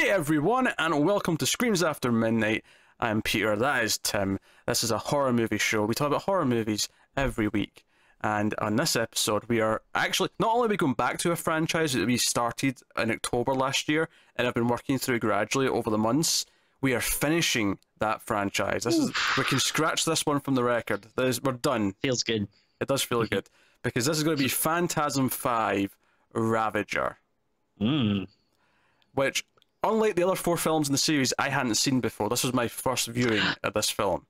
Hey everyone, and welcome to Screams After Midnight. I'm Peter, that is Tim. This is a horror movie show. We talk about horror movies every week. And on this episode, we are actually not only are we going back to a franchise that we started in October last year and have been working through gradually over the months, we are finishing that franchise. This is we can scratch this one from the record. Is, we're done. Feels good. It does feel good because this is going to be Phantasm Five Ravager, Mm. which, unlike the other four films in the series, I hadn't seen before. This was my first viewing of this film.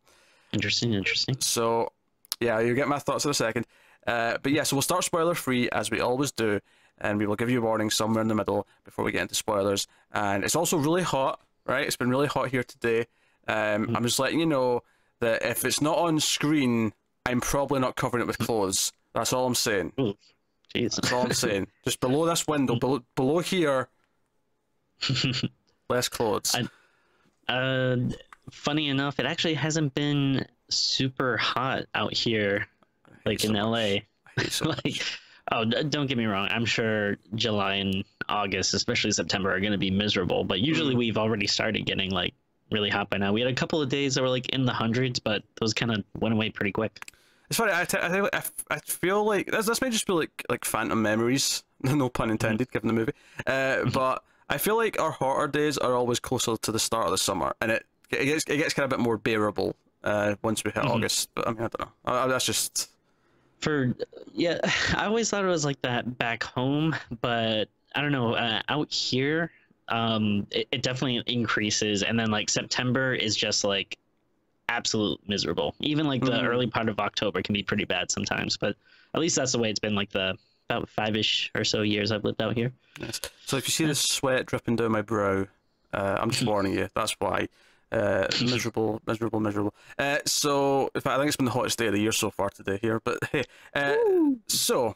Interesting, interesting. So, yeah, you'll get my thoughts in a second. Uh, but yeah, so we'll start spoiler free as we always do, and we will give you a warning somewhere in the middle before we get into spoilers. And it's also really hot, right? It's been really hot here today. Um, I'm just letting you know that if it's not on screen, I'm probably not covering it with clothes. That's all I'm saying. Ooh. That's all I'm saying. Just below this window, below, below here, less clothes. I- Uh, funny enough, it actually hasn't been super hot out here, like so in much. LA. So like, oh, don't get me wrong. I'm sure July and August, especially September, are going to be miserable. But usually, Mm. we've already started getting like really hot by now. We had a couple of days that were like in the hundreds, but those kind of went away pretty quick. It's funny. I, t- I, think- I, f- I feel like this. This may just be like like phantom memories. No pun intended, given the movie. Uh, but I feel like our hotter days are always closer to the start of the summer, and it it gets it gets kind of a bit more bearable uh, once we hit Mhm. August. But I mean, I don't know. Uh, that's just for yeah i always thought it was like that back home but i don't know uh, out here um it, it definitely increases and then like september is just like absolute miserable even like the Mhm. early part of october can be pretty bad sometimes but at least that's the way it's been like the about five-ish or so years i've lived out here yes. So if you see the sweat dripping down my brow, uh, I'm just warning you. That's why. Uh, miserable, miserable, miserable. Uh, so, in fact, I think it's been the hottest day of the year so far today here. But hey, uh, so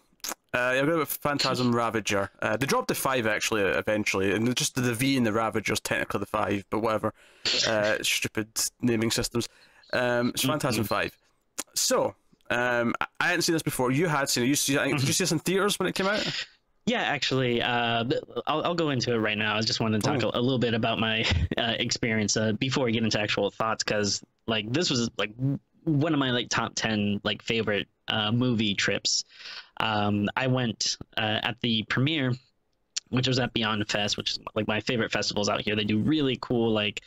uh, you're going to Phantasm Ravager. Uh, they dropped the five actually eventually, and just the V in the Ravager's technically the five, but whatever. Uh, stupid naming systems. Um, it's Phantasm Five. So. Um, I- I hadn't seen this before. You had seen it. You see, did you see this in theaters when it came out? Yeah, actually, uh, I'll, I'll go into it right now. I just wanted to talk Oh. a, a little bit about my uh, experience uh, before we get into actual thoughts, because like this was like one of my like top ten like favorite uh, movie trips. Um, I went uh, at the premiere, which was at Beyond Fest, which is like my favorite festivals out here. They do really cool like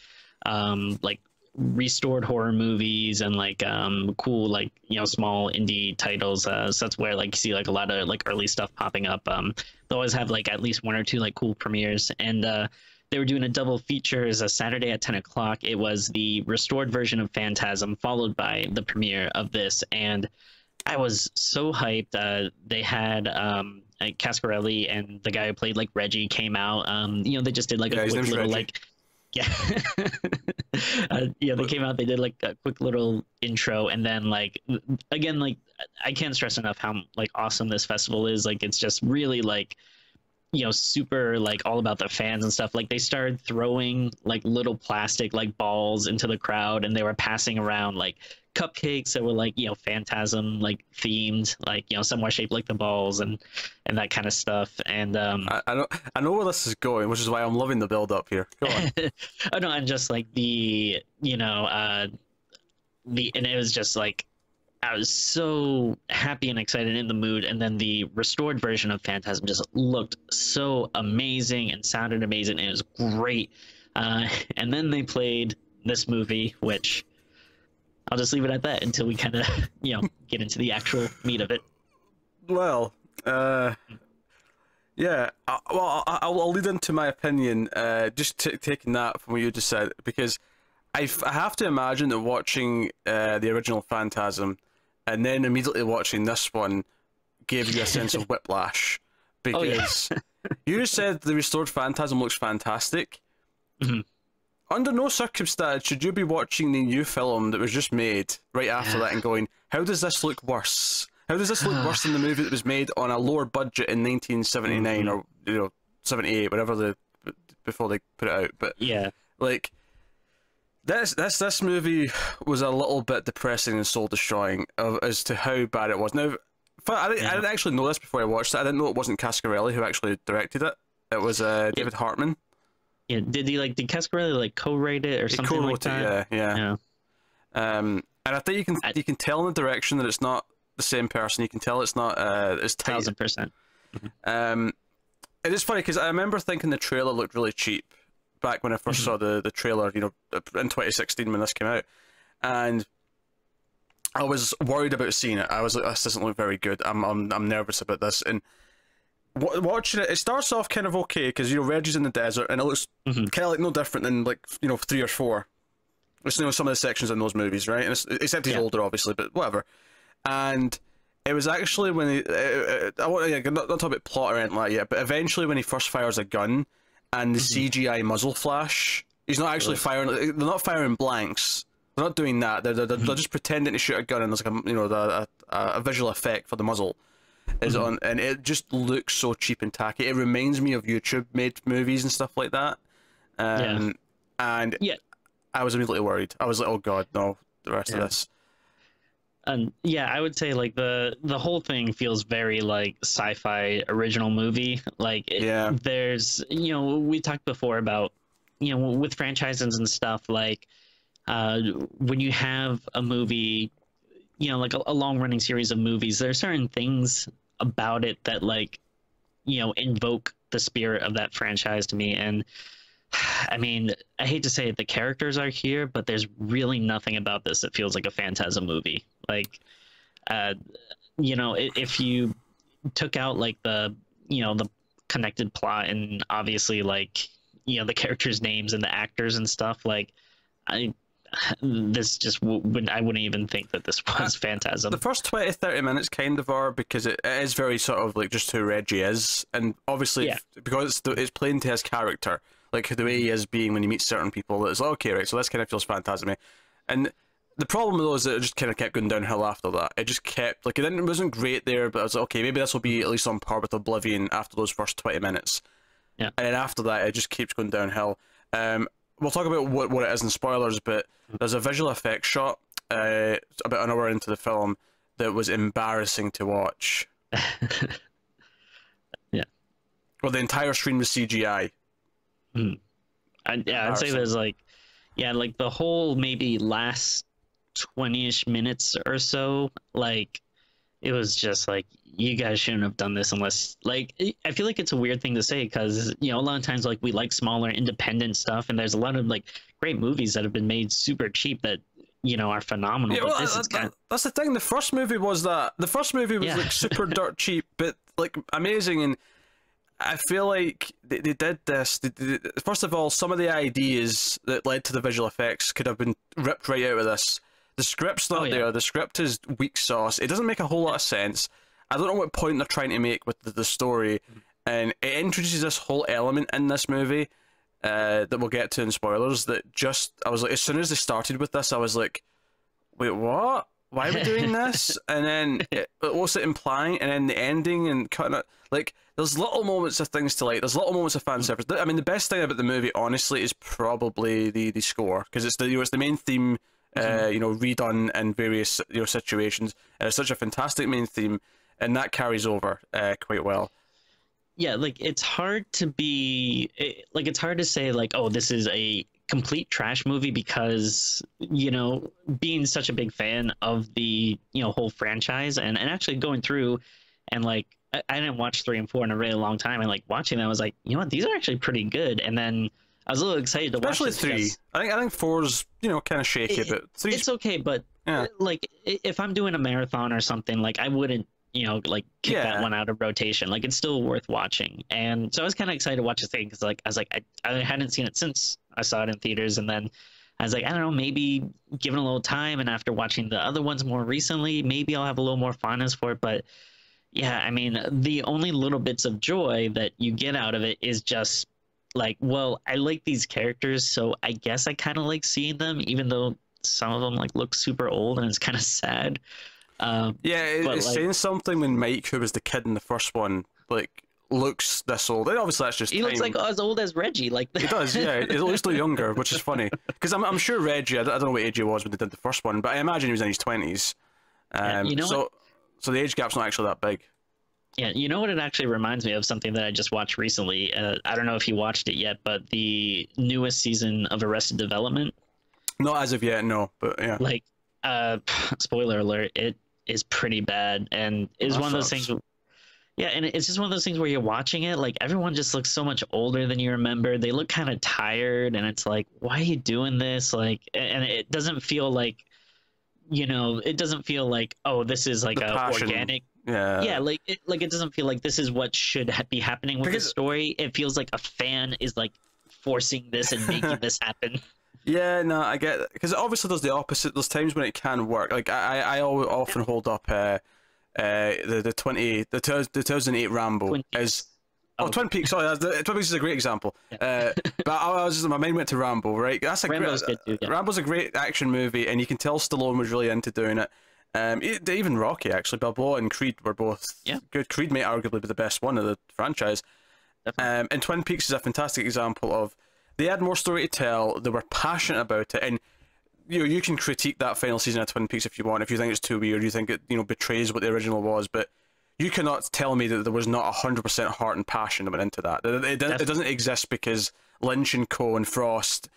um, like restored horror movies and like um cool like you know small indie titles uh so that's where like you see like a lot of like early stuff popping up. Um they always have like at least one or two like cool premieres. And uh they were doing a double feature. As a saturday at 10 o'clock. It was the restored version of phantasm followed by the premiere of this. And i was so hyped uh they had um like Coscarelli and the guy who played like Reggie came out. Um, you know, they just did like Yeah, a quick little Reggie. like yeah. Uh, yeah they came out they did like a quick little intro and then like again like i can't stress enough how like awesome this festival is. Like it's just really like you know super like all about the fans and stuff. Like they started throwing like little plastic like balls into the crowd and they were passing around like cupcakes that were like you know phantasm like themed like you know somewhere shaped like the balls and and that kind of stuff and um I, I know I know where this is going, which is why I'm loving the build up here. Go on. oh no, and just like the you know uh the and it was just like I was so happy and excited in the mood, and then the restored version of Phantasm just looked so amazing and sounded amazing. And it was great, uh, and then they played this movie, which I'll just leave it at that until we kind of you know get into the actual meat of it. Well, uh, yeah. I, well, I, I'll, I'll lead into my opinion. Uh, just t- taking that from what you just said, because I, f- I have to imagine that watching uh, the original Phantasm and then immediately watching this one gave you a sense of whiplash Oh, yeah. because you said the restored Phantasm looks fantastic. Mhm. Under no circumstance should you be watching the new film that was just made right after Yeah. that and going, how does this look worse? How does this look worse than the movie that was made on a lower budget in 1979 Mhm. or you know 78, whatever the before they put it out? But Yeah, like this this this movie was a little bit depressing and soul destroying of as to how bad it was. Now, I didn't, I didn't actually know this before I watched it. I didn't know it wasn't Coscarelli who actually directed it. It was uh, David Hartman. Yeah, did he like did Coscarelli like co-write it or He something like co-wrote it, yeah, yeah. Yeah. Um, and I think you can I- you can tell in the direction that it's not the same person. You can tell it's not uh, it's tight. Thousand percent. Um, it is funny because I remember thinking the trailer looked really cheap back when I 1st saw the the trailer. You know, in 2016 when this came out, and I was worried about seeing it. I was like, "This doesn't look very good. I'm I'm I'm nervous about this." And watching it, it starts off kind of okay because you know Reggie's in the desert and it looks Mhm. kind of like no different than like you know three or four. It's you know some of the sections in those movies, right? And it's, except he's Yeah. older, obviously, but whatever. And it was actually when he, uh, uh, I want to not, not talk about plot or anything like that yet, but eventually when he first fires a gun and the CGI muzzle flash, he's not actually firing. They're not firing blanks. They're not doing that. They're, they're, they're just pretending to shoot a gun and there's like a you know the, a, a visual effect for the muzzle is on, and it just looks so cheap and tacky. It reminds me of YouTube made movies and stuff like that. Um, And Yeah. I was immediately worried. I was like, oh god, no, the rest of this. And yeah, I would say like the the whole thing feels very like sci-fi original movie. Like it, Yeah. there's you know we talked before about you know with franchises and stuff like uh, when you have a movie, you know like a, a long running series of movies, there are certain things about it that like you know invoke the spirit of that franchise to me and. I mean, I hate to say it, the characters are here, but there's really nothing about this that feels like a Phantasm movie. Like, uh, you know, i- if you took out like the, you know, the connected plot and obviously like, you know, the characters' names and the actors and stuff, like, I, this just would I wouldn't even think that this was Phantasm. The first 20, 30 minutes kind of are because it, it is very sort of like just who Reggie is, and obviously Yeah. because it's, the, it's playing to his character, like the way he is being when he meets certain people. It's like, okay, right, so this kind of feels phantasmy, and the problem though is that it just kind of kept going downhill after that. It just kept like it didn't it wasn't great there, but I was like, okay, maybe this will be at least on par with Oblivion after those first twenty minutes. Yeah. And then after that, it just keeps going downhill. Um, we'll talk about what, what it is in spoilers, but there's a visual effects shot uh, about an hour into the film that was embarrassing to watch. Yeah. Well, the entire screen was CGI. I, yeah, I'd say there's like, yeah, like the whole maybe last 20-ish minutes or so, like it was just like you guys shouldn't have done this unless like I- feel like it's a weird thing to say because you know a lot of times like we like smaller independent stuff and there's a lot of like great movies that have been made super cheap that you know are phenomenal. Yeah, but well, this that- is kind that- that's the thing. The first movie was that. The first movie was Yeah. like super dirt cheap, but like amazing. And I feel like they, they did this. They, they, first of all, some of the ideas that led to the visual effects could have been ripped right out of this. The script's not Oh, yeah. there. The script is weak sauce. It doesn't make a whole lot of sense. I don't know what point they're trying to make with the, the story, and it introduces this whole element in this movie uh, that we'll get to in spoilers. That just I was like, as soon as they started with this, I was like, wait, what? Why are we doing this? and then it, what's it implying? And then the ending and cutting it. Like, there's little moments of things to like. There's little moments of fan service. I mean, the best thing about the movie, honestly, is probably the the score because it's the you know, it's the main theme. Uh, you know, redone in various you know situations. Uh, it's such a fantastic main theme, and that carries over uh, quite well. yeah like it's hard to be it- like it's hard to say like oh this is a complete trash movie because you know being such a big fan of the you know whole franchise and, and actually going through and like I, I didn't watch three and four in a really long time and like watching them I was like you know what these are actually pretty good and then I was a little excited to Especially watch three. I think I think four's you know kind of shaky, It- but three's it's okay but Yeah. like if I'm doing a marathon or something like I wouldn't you know like kick Yeah. that one out of rotation. Like it's still worth watching. And so I was kind of excited to watch this thing because like I was like I, I hadn't seen it since I saw it in theaters. And then I was like I don't know maybe given a little time. And after watching the other ones more recently maybe I'll have a little more fondness for it. But yeah I mean the only little bits of joy that you get out of it is just like well I like these characters so I guess I kind of like seeing them even though some of them like look super old and it's kind of sad um, Yeah, it, it's like- saying something when Mike, who was the kid in the first one, like looks this old. And obviously, that's just he looks like as old as Reggie like He does, yeah. Least a little younger, which is funny. Because I'm, I'm sure Reggie, I don't know what age he was when they did the first one, but I imagine he was in his 20s. Um, you know so, so the age gap's not actually that big. Yeah, you know what? It actually reminds me of something that I just watched recently. Uh, I don't know if you watched it yet, but the newest season of Arrested Development. Not as of yet, no. But yeah, Like, uh, spoiler alert, it is pretty bad, and is That one of those things. Yeah, and it's just one of those things where you're watching it, like everyone just looks so much older than you remember. They look kind of tired, and it's like, why are you doing this? Like, and it doesn't feel like, you know, it doesn't feel like, oh, this is like The a passion. organic yeah, yeah like it, like it doesn't feel like this is what should ha- be happening with Because- the story it feels like a fan is like forcing this and making this happen Yeah, no, I get because it obviously does the opposite. There's times when it can work. Like I, I, I al- often hold up uh, uh, the the twenty the, two- the 2008 Rambo Twin Peaks. as oh, Oh. Twin Peaks. Sorry, the, Twin Peaks is a great example. Uh, but I, I was just my mind went to Rambo. Right, that's a Rambo's great. good too, yeah. Rambo's a great action movie, and you can tell Stallone was really into doing it. Um, even Rocky actually, Balboa and Creed were both Yeah. good. Creed may arguably be the best one of the franchise. Um, and Twin Peaks is a fantastic example of they had more story to tell. They were passionate about it, and you know you can critique that final season of Twin Peaks if you want. If you think it's too weird, you think it you know betrays what the original was, but you cannot tell me that there was not hundred percent heart and passion that went into that. It, it, it doesn't exist because Lynch and Co and Frost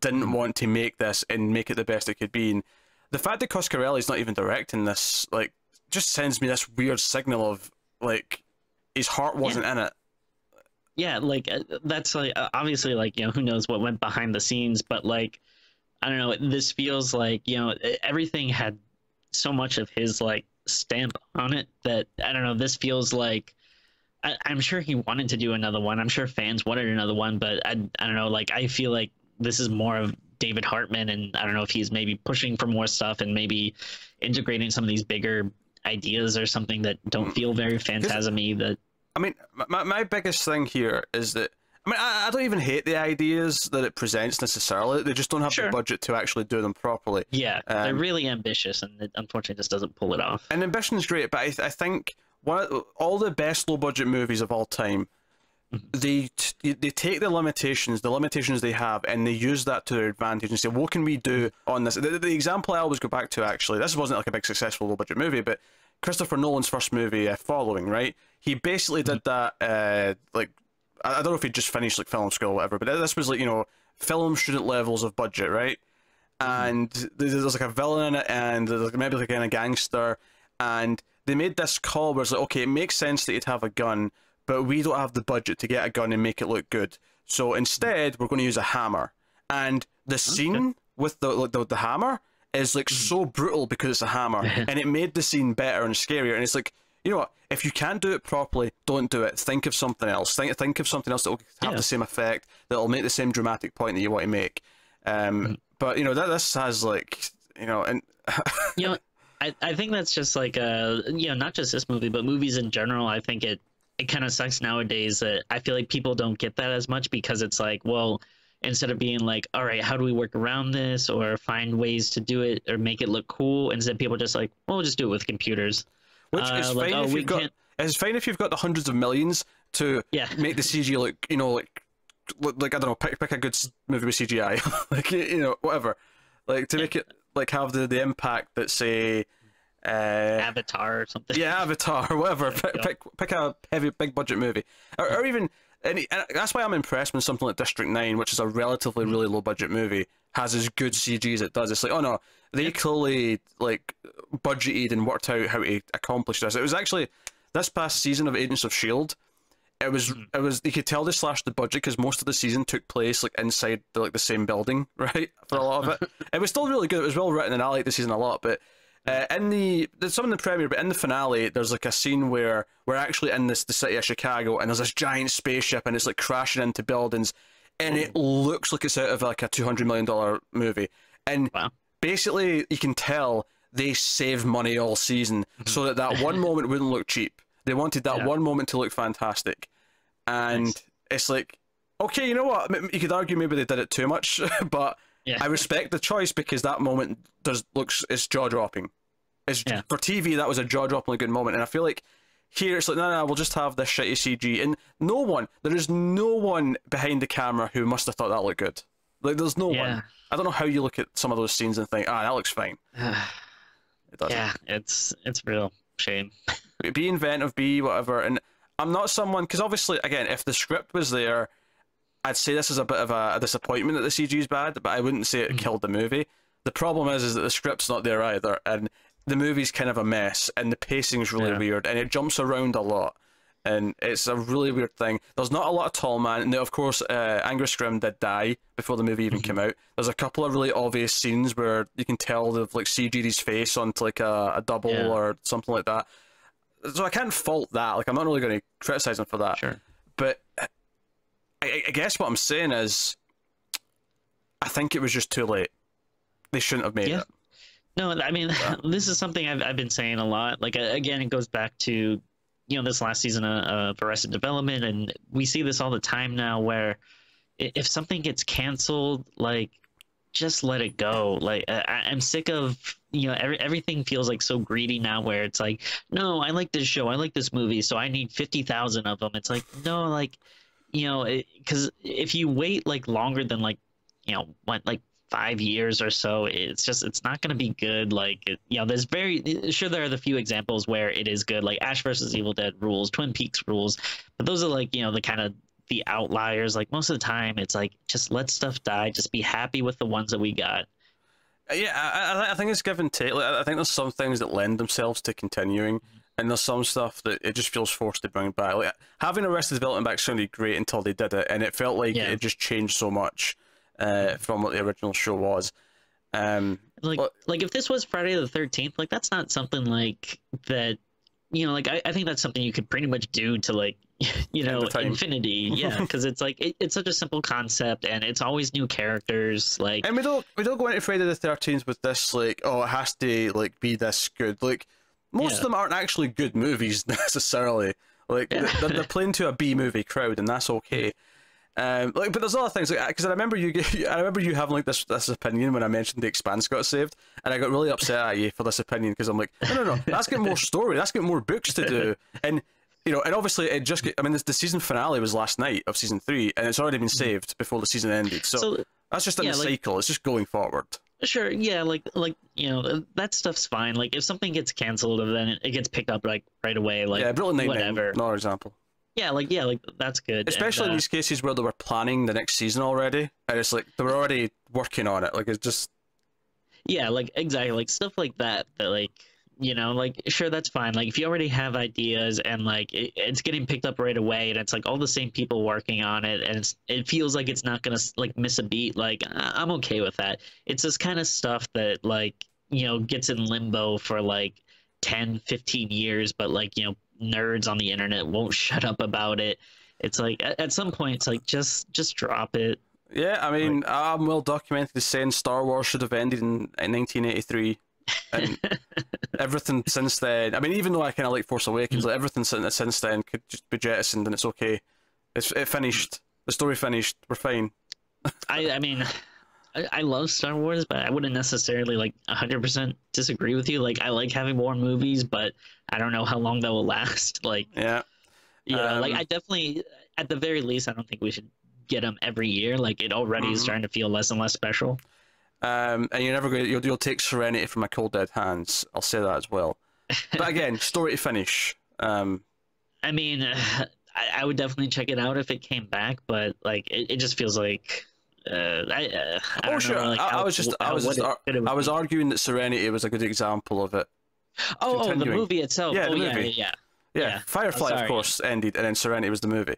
didn't mm-hmm. want to make this and make it the best it could be. And the fact that Coscarelli's not even directing this, like, just sends me this weird signal of like his heart wasn't in it. Yeah like uh, that's like uh, obviously like you know who knows what went behind the scenes but like i don't know this feels like you know everything had so much of his like stamp on it that i don't know this feels like I, i'm sure he wanted to do another one. I'm sure fans wanted another one but I, I don't know like i feel like this is more of david hartman and i don't know if he's maybe pushing for more stuff and maybe integrating some of these bigger ideas or something that don't feel very phantasmy that I mean, my, my biggest thing here is that I mean, I, I don't even hate the ideas that it presents necessarily. They just don't have Sure. the budget to actually do them properly. Yeah, they're Um, really ambitious, and it unfortunately just doesn't pull it off. And ambition is great, but I, I think one of, all the best low budget movies of all time, they they take the limitations, the limitations they have, and they use that to their advantage and say, what can we do on this? The, the example I always go back to actually, this wasn't like a big successful low budget movie, but Christopher Nolan's first movie, uh, Following, right? He basically did that, uh, like I I don't know if he just finished like film school or whatever, but this was like you know film student levels of budget, right? And there's like a villain in it, and there's like maybe like a gangster, and they made this call where it's like, okay, it makes sense that you'd have a gun, but we don't have the budget to get a gun and make it look good. So instead, we're going to use a hammer, and the scene with the the, the hammer is like so brutal because it's a hammer, and it made the scene better and scarier. And it's like, you know what? If you can't do it properly, don't do it. Think of something else. Think think of something else that will have Yeah. the same effect, that will make the same dramatic point that you want to make. Um, but you know that this has like you know, and you know, I, I think that's just like uh you know not just this movie but movies in general. I think it it kind of sucks nowadays that I feel like people don't get that as much because it's like well instead of being like all right how do we work around this or find ways to do it or make it look cool instead people just like well we'll just do it with computers. which Uh, is like, fine oh, if we you've got can't- it's fine if you've got the hundreds of millions to Yeah. make the CG look you know like like I don't know pick, pick a good movie with CGI like you you know whatever like to make it like have the the impact that say uh Avatar or something. yeah Avatar or whatever pick, Yeah. pick pick a heavy big budget movie. Or, or even any and that's why I'm impressed when something like District Nine which is a relatively really low budget movie has as good CG as it does. It's like oh no they clearly like budgeted and worked out how to accomplish this. It was actually this past season of Agents of Shield it was Mm-hmm. it was you could tell they slashed the budget because most of the season took place like inside the, like the same building right for a lot of it. It was still really good. It was well written and I liked the season a lot but uh, in the there's some in the premiere but in the finale there's like a scene where we're actually in this the city of Chicago and there's this giant spaceship and it's like crashing into buildings and it looks like it's out of like a 200 million dollar movie and Wow. basically you can tell they saved money all season so that that one moment wouldn't look cheap they wanted that Yeah. one moment to look fantastic and Nice. it's like okay you know what you could argue maybe they did it too much but Yeah. i respect the choice because that moment does looks it's jaw-dropping it's Yeah. for tv that was a jaw-droppingly good moment and i feel like here it's like no no we'll just have this shitty cg and no one there is no one behind the camera who must have thought that looked good like there's no Yeah. one i don't know how you look at some of those scenes and think ah that looks fine it doesn't yeah, it's it's real. shame. be inventive, be whatever. And I'm not someone because obviously, again, if the script was there, I'd say this is a bit of a, a disappointment that the CG is bad, but I wouldn't say it Mhm. killed the movie. The problem is, is that the script's not there either, and the movie's kind of a mess, and the pacing's really Yeah. weird, and it jumps around a lot, and it's a really weird thing. There's not a lot of tall man. Now, of course, uh, Angus Scrimm did die before the movie even Mhm. came out. There's a couple of really obvious scenes where you can tell they've like CG'd his face onto like a, a double Yeah. or something like that. So I can't fault that. Like I'm not really going to criticize him for that. Sure. But I, I guess what I'm saying is, I think it was just too late. They shouldn't have made Yeah. it. No, I mean, this is something I've, I've been saying a lot. Like, uh, again, it goes back to, you know, this last season of, of Arrested Development, and we see this all the time now where if something gets canceled, like, just let it go. Like, I, I'm sick of, you know, every, everything feels like so greedy now where it's like, no, I like this show, I like this movie, so I need 50,000 of them. It's like, no, like, you know, because if you wait, like, longer than, like, you know, what, like, five years or so it's just it's not going to be good like it, you know there's very sure there are the few examples where it is good like ash versus evil dead rules twin peaks rules but those are like you know the kind of the outliers like most of the time it's like just let stuff die just be happy with the ones that we got Uh, Yeah, I, I- I think it's give and take. Like, I think there's some things that lend themselves to continuing, and there's some stuff that it just feels forced to bring back. Like having Arrested Development back sounded great until they did it, and it felt like Yeah. it just changed so much uh, from what the original show was. Um, like Well- like if this was friday the 13th like that's not something like that you know like i, I think that's something you could pretty much do to like you know infinity yeah because it's like it, it's such a simple concept and it's always new characters like And we don't we don't go into Friday the Thirteenth with this like oh it has to like be this good. Like most Yeah. of them aren't actually good movies necessarily. Like Yeah. they're, they're playing to a B movie crowd, and that's okay. Um, like, but there's other things like because I remember you, I remember you having like this this opinion when I mentioned the Expanse got saved, and I got really upset at you for this opinion because I'm like, no, no, no, that's got more story, that's getting more books to do, and you know, and obviously it just, get, I mean, this, the season finale was last night of season three, and it's already been saved before the season ended, so, so that's just in yeah, the like- cycle. It's just going forward. Sure, yeah, like like you know that stuff's fine. Like if something gets canceled, then it, it gets picked up like right away. Like yeah, Nine, whatever. another example. Yeah, like yeah, like that's good. Especially and, in uh, these cases where they were planning the next season already, and it's like they were already working on it. Like it's just yeah, like exactly like stuff like that. That like you know like sure that's fine. Like if you already have ideas and like it, it's getting picked up right away, and it's like all the same people working on it, and it's it feels like it's not gonna like miss a beat. Like I- I'm okay with that. It's this kind of stuff that like you know gets in limbo for like 10 15 years but like you know nerds on the internet won't shut up about it it's like at, at some point it's like just just drop it yeah. I mean, I'm well documented saying Star Wars should have ended in, in 1983, and everything since then. I mean, even though I kind of like Force Awakens, like everything since since then could just be jettisoned, and it's okay. It's it finished. The story finished. We're fine. i i mean I, I love Star Wars, but I wouldn't necessarily like 100% disagree with you. Like, I like having more movies, but I don't know how long that will last. Like, Yeah. yeah, know, like Um, I definitely, at the very least, I don't think we should get them every year. Like, it already is Mhm. starting to feel less and less special. Um, and you're never going. to You'll, you'll take Serenity from my cold dead hands. I'll say that as well. But again, story to finish. Um, I mean, I, I would definitely check it out if it came back, but like, it, it just feels like. Uh, I, uh, I Oh, sure. know, like, I- I was just- I was just ar- what it would I was arguing that Serenity was a good example of it. Oh, oh, the movie itself. Yeah, oh, the yeah, movie. yeah, yeah. Yeah, Yeah. Firefly, of course, ended, and then Serenity was the movie.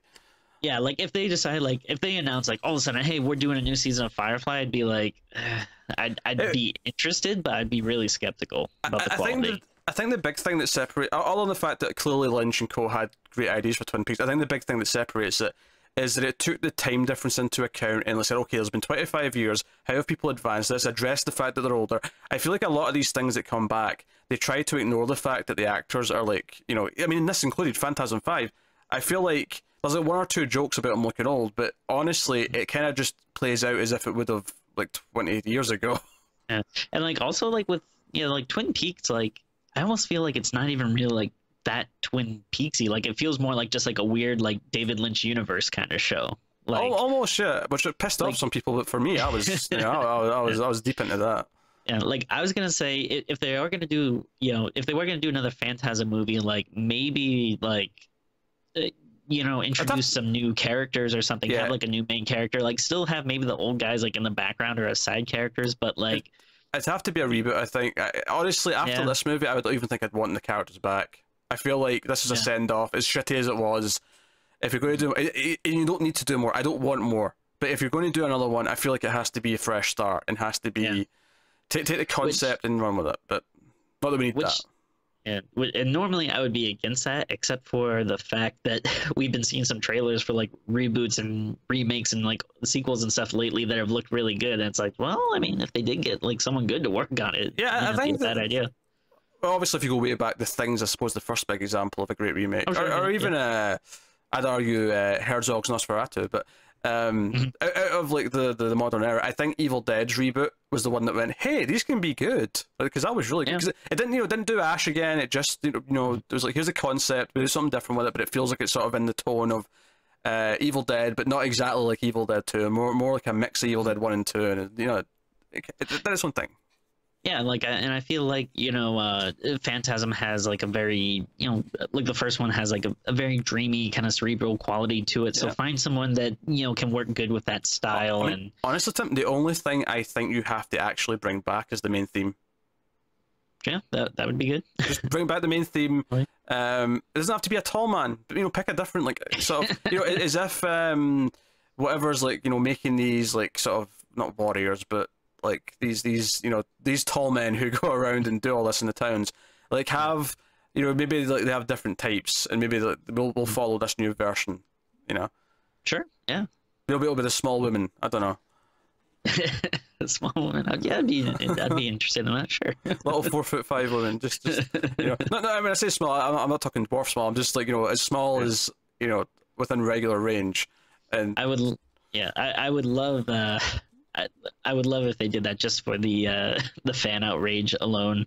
Yeah, like if they decide, like if they announce, like all of a sudden, hey, we're doing a new season of Firefly, I'd be like, I'd, I'd Eh. be interested, but I'd be really skeptical about the I, I think quality. the, I think the big thing that separates, all on the fact that clearly Lynch and Co had great ideas for Twin Peaks. I think the big thing that separates it is that it took the time difference into account and said, okay, there's been 25 years. How have people advanced this? Address the fact that they're older. I feel like a lot of these things that come back, they try to ignore the fact that the actors are like, you know, I mean, this included Phantasm 5. I feel like there's like one or two jokes about them looking old, but honestly, it kind of just plays out as if it would have like 20 years ago. Yeah. and like also like with you know like Twin Peaks, like I almost feel like it's not even really like that Twin Peaksy. Like it feels more like just like a weird like David Lynch universe kind of show. Like Al- almost, yeah, which it pissed off some people, but for me, I was, you know, I, I was, I was deep into that. Yeah, like I was gonna say, if they are gonna do, you know, if they were gonna do another Phantasm movie, like maybe like, uh, you know, introduce some new characters or something. Yeah. Have like a new main character. Like still have maybe the old guys like in the background or as side characters, but like, It'd have to be a reboot, I think. I, honestly, after Yeah. this movie, I would even think I'd want the characters back. I feel like this is a Yeah. send off, as shitty as it was. If you're going to do, and you don't need to do more. I don't want more. But if you're going to do another one, I feel like it has to be a fresh start and has to be Yeah. take take the concept and run with it. But not that we need which. that. And, wi- and normally I would be against that, except for the fact that we've been seeing some trailers for like reboots and remakes and like sequels and stuff lately that have looked really good. And it's like, well, I mean, if they did get like someone good to work on it, Yeah, I know, think that- idea. Well, obviously, if you go way back, the things I suppose the first big example of a great remake, Oh, or, or yeah, even uh, I'd argue uh, Herzog's Nosferatu, but um, Mhm. out, out of like the, the, the modern era, I think Evil Dead's reboot was the one that went, hey, these can be good, because that was really good. Yeah. 'Cause it, it didn't you know didn't do Ash again. It just you know, you know it was like here's a concept, but there's something different with it, but it feels like it's sort of in the tone of. Uh, Evil Dead, but not exactly like Evil Dead Two. More, more like a mix of Evil Dead One and Two, and you know, it, it, it, that is one thing. Yeah, like, I- and I feel like you know, uh, Phantasm has like a very, you know, like the first one has like a, a very dreamy kind of cerebral quality to it. So Yeah. find someone that you know can work good with that style I mean, and Honestly, Tim, the only thing I think you have to actually bring back is the main theme. yeah, that that would be good. Just bring back the main theme. Um, it doesn't have to be a tall man. But, you know, pick a different like sort of you know as if um whatever's like you know making these like sort of not warriors but like these these you know these tall men who go around and do all this in the towns like have you know maybe like they have different types and maybe like, we'll we'll follow this new version. You know, Sure, yeah. it'll be the small women. I don't know. Small woman. uh, Yeah, I'd be I'd be interested in that. Sure. little four foot five women. Just, just you know, no, no. I mean, I say small. I'm, I'm not talking dwarf small. I'm just like you know, as small as you know, within regular range. And I would, yeah, I, I would love, uh, I, I would love if they did that just for the uh, the fan outrage alone,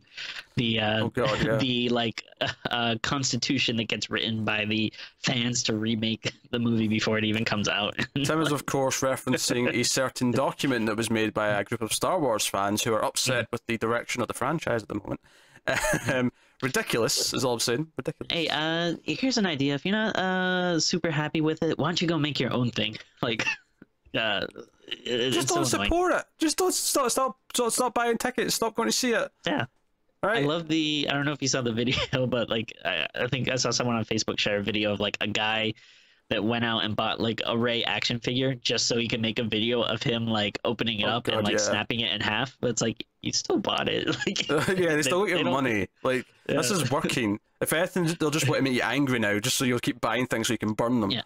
the uh, oh god, yeah. the like uh, constitution that gets written by the fans to remake the movie before it even comes out. Tim is of course referencing a certain document that was made by a group of Star Wars fans who are upset with the direction of the franchise at the moment. Um, ridiculous is all I'm saying. Ridiculous. hey, uh, here's an idea. If you're not uh super happy with it, why don't you go make your own thing? Like, uh, it, Just don't annoying. support it. Just don't stop. Stop. Stop, stop buying tickets. Stop going to see it. Yeah. Right. I love the. I don't know if you saw the video, but like I, I think I saw someone on Facebook share a video of like a guy that went out and bought like a Ray action figure just so he could make a video of him like opening it Oh, up God, and like yeah. snapping it in half. But it's like you still bought it. Like yeah, they still want your money. Like this is working. If anything, they'll just want to make you angry now, just so you'll keep buying things so you can burn them. Yeah.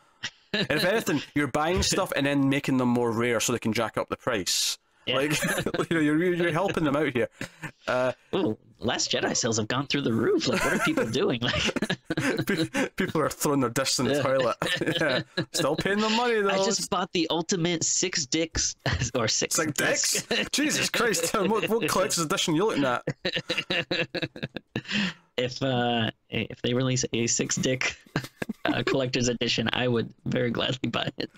And if anything, you're buying stuff and then making them more rare so they can jack up the price. Yeah. Like you know, you're you're helping them out here. Uh, Ooh, Last Jedi sales have gone through the roof. Like what are people doing? Like people are throwing their discs in the toilet. yeah. Still paying the money though. I just bought the ultimate six dicks or six It's like dicks. Jesus Christ, what, what collector's edition you looking at? if uh if they release a six dick uh, collector's edition, I would very gladly buy it.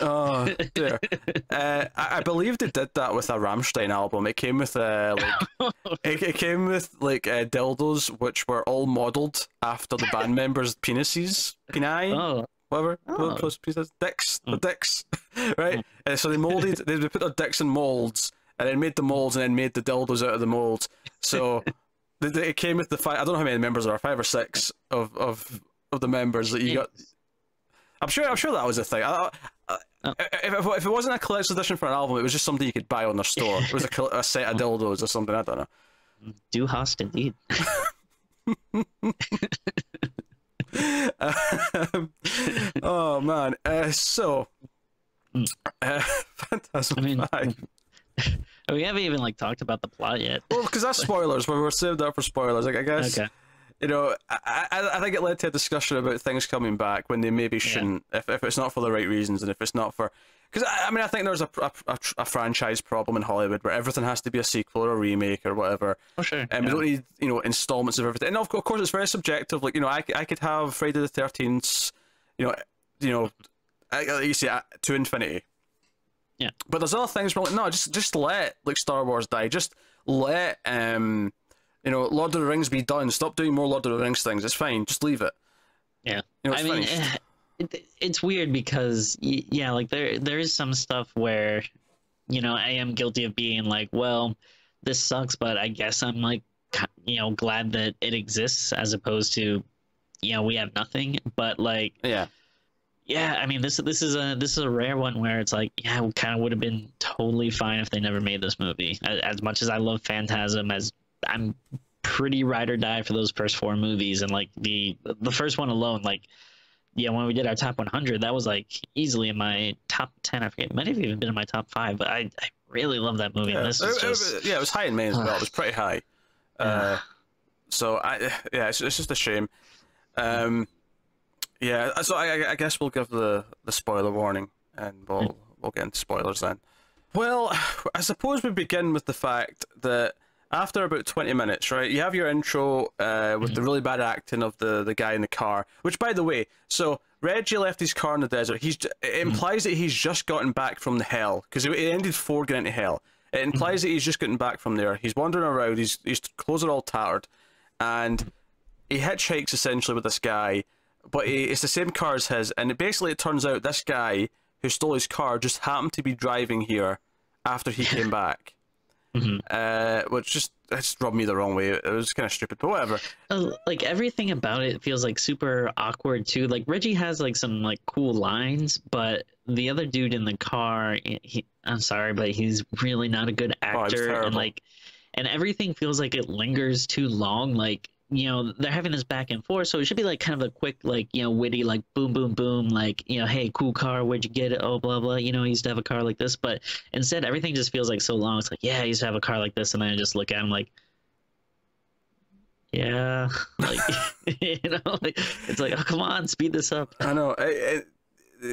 Oh dear. Uh, I, I believe they did that with a Rammstein album. It came with uh, like it, it came with like uh, dildos which were all modelled after the band members' penises, peni, Oh, whatever, Oh. those penises, dicks, the dicks, right? And so they molded, they they put their dicks in molds, and then made the molds, and then made the dildos out of the molds. So the- the- it came with the five. I don't know how many members there are, five or six of of of the members that you got. I'm sure. I'm sure that was a thing. I, I, Oh. if, if, it wasn't a collector's edition for an album, it was just something you could buy on their store. It was a, a set of dildos or something. I don't know. do host indeed. Um, oh man. Uh, so, Mm. uh, Phantasm I mean, Five. we haven't even like talked about the plot yet. Well, because that's spoilers. We were saved up for spoilers. Like, I guess Okay. You know. I, I I think it led to a discussion about things coming back when they maybe shouldn't. If if it's not for the right reasons and if it's not for. Because I, I mean, I think there's a, a, a, a franchise problem in Hollywood where everything has to be a sequel or a remake or whatever. Oh sure. And we don't need, you know, installments of everything. And of of course, it's very subjective. Like, you know, I, I could have Friday the Thirteenth, you know, you know, I- you see, to infinity. Yeah. But there's other things where like, no, just just let like Star Wars die. Just let um, you know, Lord of the Rings be done. Stop doing more Lord of the Rings things. It's fine. Just leave it. Yeah. You know, I mean, it, it's weird because yeah, like there there is some stuff where, you know, I am guilty of being like, well, this sucks, but I guess I'm like, you know, glad that it exists as opposed to, you know, we have nothing. But like, yeah. yeah, I mean, this this is a this is a rare one where it's like, yeah, it kind of would have been totally fine if they never made this movie. As, as much as I love Phantasm, as I'm pretty ride or die for those first four movies, and like the the first one alone, like yeah, when we did our top 100, that was like easily in my top 10. I forget, it might have even been in my top five, but I, I really love that movie. Yeah. This It- is it- just yeah, it was high in May as well. It was pretty high. Uh, so I yeah, it's, it's just a shame. Um, yeah, so I, I- I guess we'll give the, the spoiler warning and we'll we'll get into spoilers then. Well, I suppose we begin with the fact that after about twenty minutes, right, you have your intro uh, with the mhm. really bad acting of the, the guy in the car. Which, by the way, so Reggie left his car in the desert. He's it mm. implies that he's just gotten back from the hell because it it ended four getting into hell. It mm-hmm. implies that he's just getting back from there. He's wandering around. His his clothes are all tattered, and he hitchhikes essentially with this guy, but he, it's the same car as his. And it basically, it turns out this guy who stole his car just happened to be driving here after he came back, Mhm. uh, which just just rubbed me the wrong way. It was kind of stupid, but whatever. uh, like everything about it feels like super awkward too. Like Reggie has like some like cool lines, but the other dude in the car, he, I'm sorry, but he's really not a good Oh, actor, and like, and everything feels like it lingers too long. Like you know they're having this back and forth, so it should be like kind of a quick like you know witty like boom boom boom like you know hey cool car where'd you get it oh blah blah you know I used to have a car like this, but instead everything just feels like so long. It's like yeah I used to have a car like this, and then I just look at him like. Yeah, like you know, like it's like, oh come on, speed this up. I know.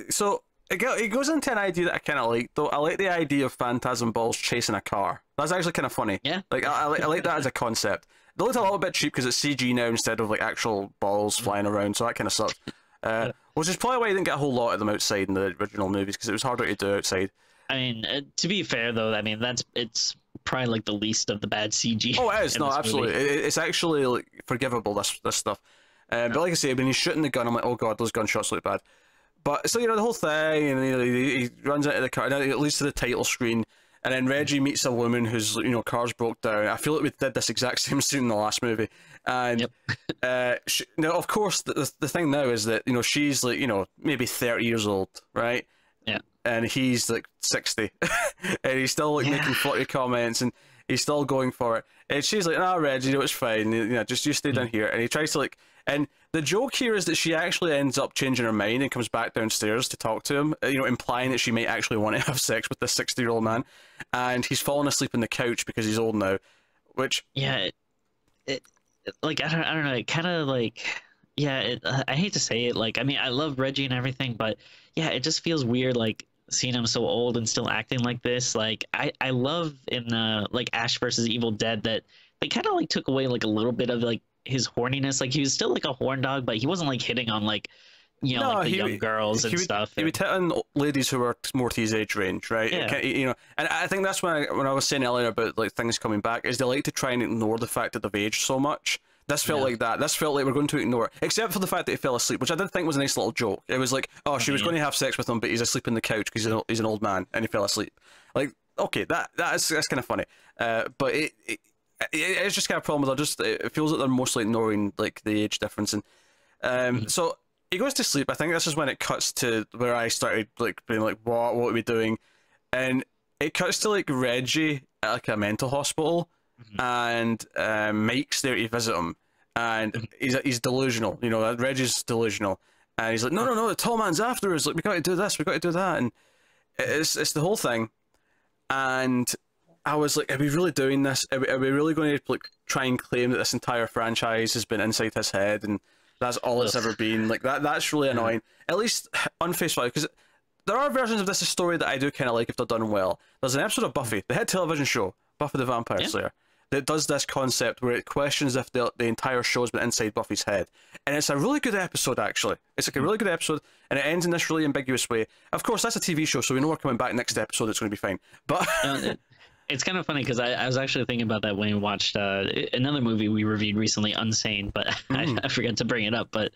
So it, it goes into an idea that I kind of like, though. I like the idea of Phantasm Balls chasing a car. That's actually kind of funny. Yeah. Like I, I, like, I like that as a concept. They looked a little bit cheap because it's CG now instead of like actual balls flying around, so that kind of sucks. Uh, which is probably why you didn't get a whole lot of them outside in the original movies because it was harder to do outside. I mean, uh, to be fair though, I mean that's it's probably like the least of the bad CG. Oh, it is. No, absolutely. It, it's actually like forgivable. This this stuff. Um, But like I say, when he's shooting the gun, I'm like, oh god, those gunshots look bad. But so you know the whole thing, and you know, he, he runs into the car, and it leads to the title screen, and then Reggie meets a woman whose you know car's broke down. I feel like we did this exact same scene in the last movie, and Yep. uh, she, now of course the, the the thing now is that you know she's like you know maybe thirty years old, right? Yeah. And he's like sixty, and he's still like Yeah. making flirty comments, and he's still going for it. And she's like, "Ah, Reggie, no, it's fine. You know, just you stay down here." And he tries to like, and the joke here is that she actually ends up changing her mind and comes back downstairs to talk to him. uh, You know, implying that she may actually want to have sex with this sixty-year-old man, and he's fallen asleep on the couch because he's old now. Which, yeah, it, it, like I don't I don't know, it kind of like yeah, it, uh, I hate to say it, like I mean I love Reggie and everything, but yeah, it just feels weird like seeing him so old and still acting like this. Like I I love in uh like Ash versus Evil Dead that they kind of like took away like a little bit of like his horniness. Like he was still like a horn dog, but he wasn't like hitting on like you know No, like the young would- girls he and would, stuff. he would hit on ladies who were more to his age range, right? Yeah. You know, and I think that's when I, when I was saying earlier about like things coming back is they like to try and ignore the fact that they've aged so much. This felt Yeah. like that. This felt like we're going to ignore it, except for the fact that he fell asleep, which I did think was a nice little joke. It was like, oh, she was Yeah. going to have sex with him, but he's asleep in the couch because he's, an- he's an old man and he fell asleep. Like, okay, that that is that's kind of funny. Uh, but it, it, it it's just kind of problem with it. Just it feels like they're mostly ignoring like the age difference and um. So he goes to sleep. I think this is when it cuts to where I started like being like, what what are we doing? And it cuts to like Reggie at like a mental hospital, and um, Mike's there to visit him, and he's he's delusional. You know, Reggie's delusional, and he's like, no, no, no, the tall man's after us. Like, we got to do this, we got to do that, and it's it's the whole thing. And I was like, are we really doing this? Are we, are we really going to like try and claim that this entire franchise has been inside his head and that's all it's ever been? Like that that's really annoying. At least on face value, because there are versions of this story that I do kind of like if they're done well. There's an episode of hmm. Buffy, the hit television show, Buffy the Vampire Yeah. Slayer. that does this concept where it questions if the, the entire show's been inside Buffy's head. And it's a really good episode, actually. It's like a hmm. really good episode, and it ends in this really ambiguous way. Of course, that's a TV show, so we know we're coming back next episode. It's going to be fine. But it's kind of funny because I, I was actually thinking about that when we watched uh, another movie we reviewed recently, Unsane, but I, I forgot to bring it up. But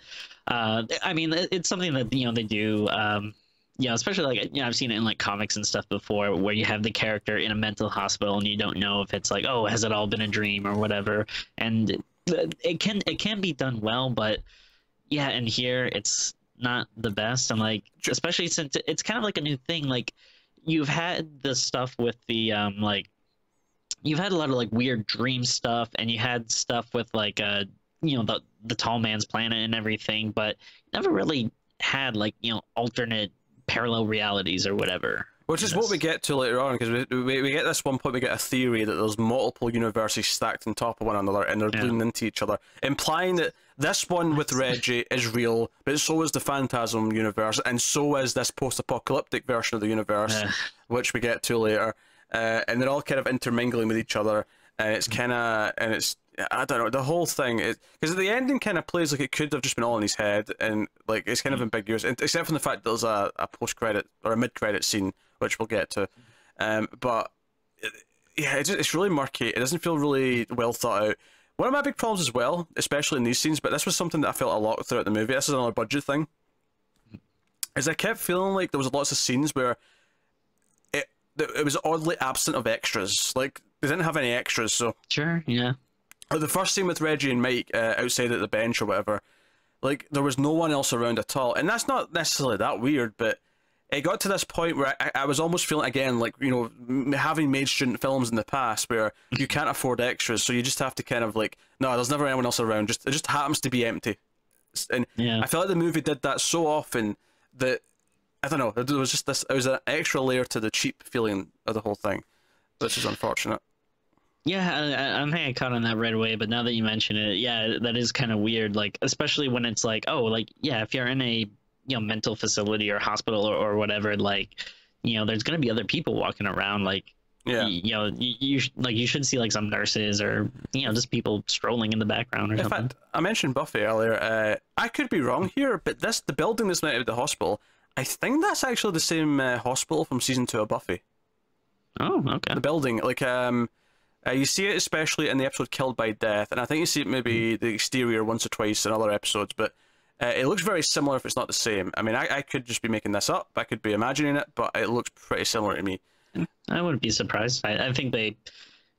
uh, I mean, it- it's something that you know they do. Um, you know, especially like you know, I've seen it in like comics and stuff before, where you have the character in a mental hospital and you don't know if it's like, oh, has it all been a dream or whatever. And it it can it can be done well, but yeah, and here it's not the best. I'm like, especially since it's kind of like a new thing. Like you've had the stuff with the um like you've had a lot of like weird dream stuff, and you had stuff with like uh you know the the tall man's planet and everything, but never really had like you know alternate parallel realities or whatever. Which is what we get to later on, because we, we, we get this one point, we get a theory that there's multiple universes stacked on top of one another and they're Yeah. into each other, implying that this one with Reggie is real, but so is the Phantasm universe, and so is this post apocalyptic version of the universe, Yeah. which we get to later. Uh, and they're all kind of intermingling with each other, and it's kind of, and it's, I don't know, the whole thing, is, because the ending kind of plays like it could have just been all in his head, and like it's kind of ambiguous, and, except from the fact that there's a, a post credit or a mid credit scene, which we'll get to. Um, but it- yeah, it's, it's really murky. It doesn't feel really well thought out. One of my big problems as well, especially in these scenes, but this was something that I felt a lot throughout the movie. This is another budget thing. Is I kept feeling like there was lots of scenes where it it was oddly absent of extras. Like they didn't have any extras, so Sure, yeah. or the first scene with Reggie and Mike uh, outside at the bench or whatever, like there was no one else around at all, and that's not necessarily that weird, but it got to this point where I, I was almost feeling again like you know having made student films in the past where you mm-hmm. can't afford extras, so you just have to kind of like no, there's never anyone else around, just it just happens to be empty, and Yeah. I felt like the movie did that so often that I don't know, there was just this, it was an extra layer to the cheap feeling of the whole thing, which is unfortunate. Yeah, I, I think I caught on that right away, but now that you mention it, yeah, that is kind of weird. Like, especially when it's like, oh, like, yeah, if you're in a you know mental facility or hospital or, or whatever, like, you know, there's gonna be other people walking around. Like, Yeah. you know, you, you sh- like you should see like some nurses or you know just people strolling in the background or In something. fact, I mentioned Buffy earlier. Uh, I could be wrong here, but this the building that's meant to be the hospital. I think that's actually the same uh, hospital from season two of Buffy. oh, okay. The building, like um, uh, you see it especially in the episode "Killed by Death," and I think you see it maybe the exterior once or twice in other episodes. But uh, it looks very similar if it's not the same. I mean, I, I could just be making this up. I could be imagining it, but it looks pretty similar to me. I wouldn't be surprised. I, I think they,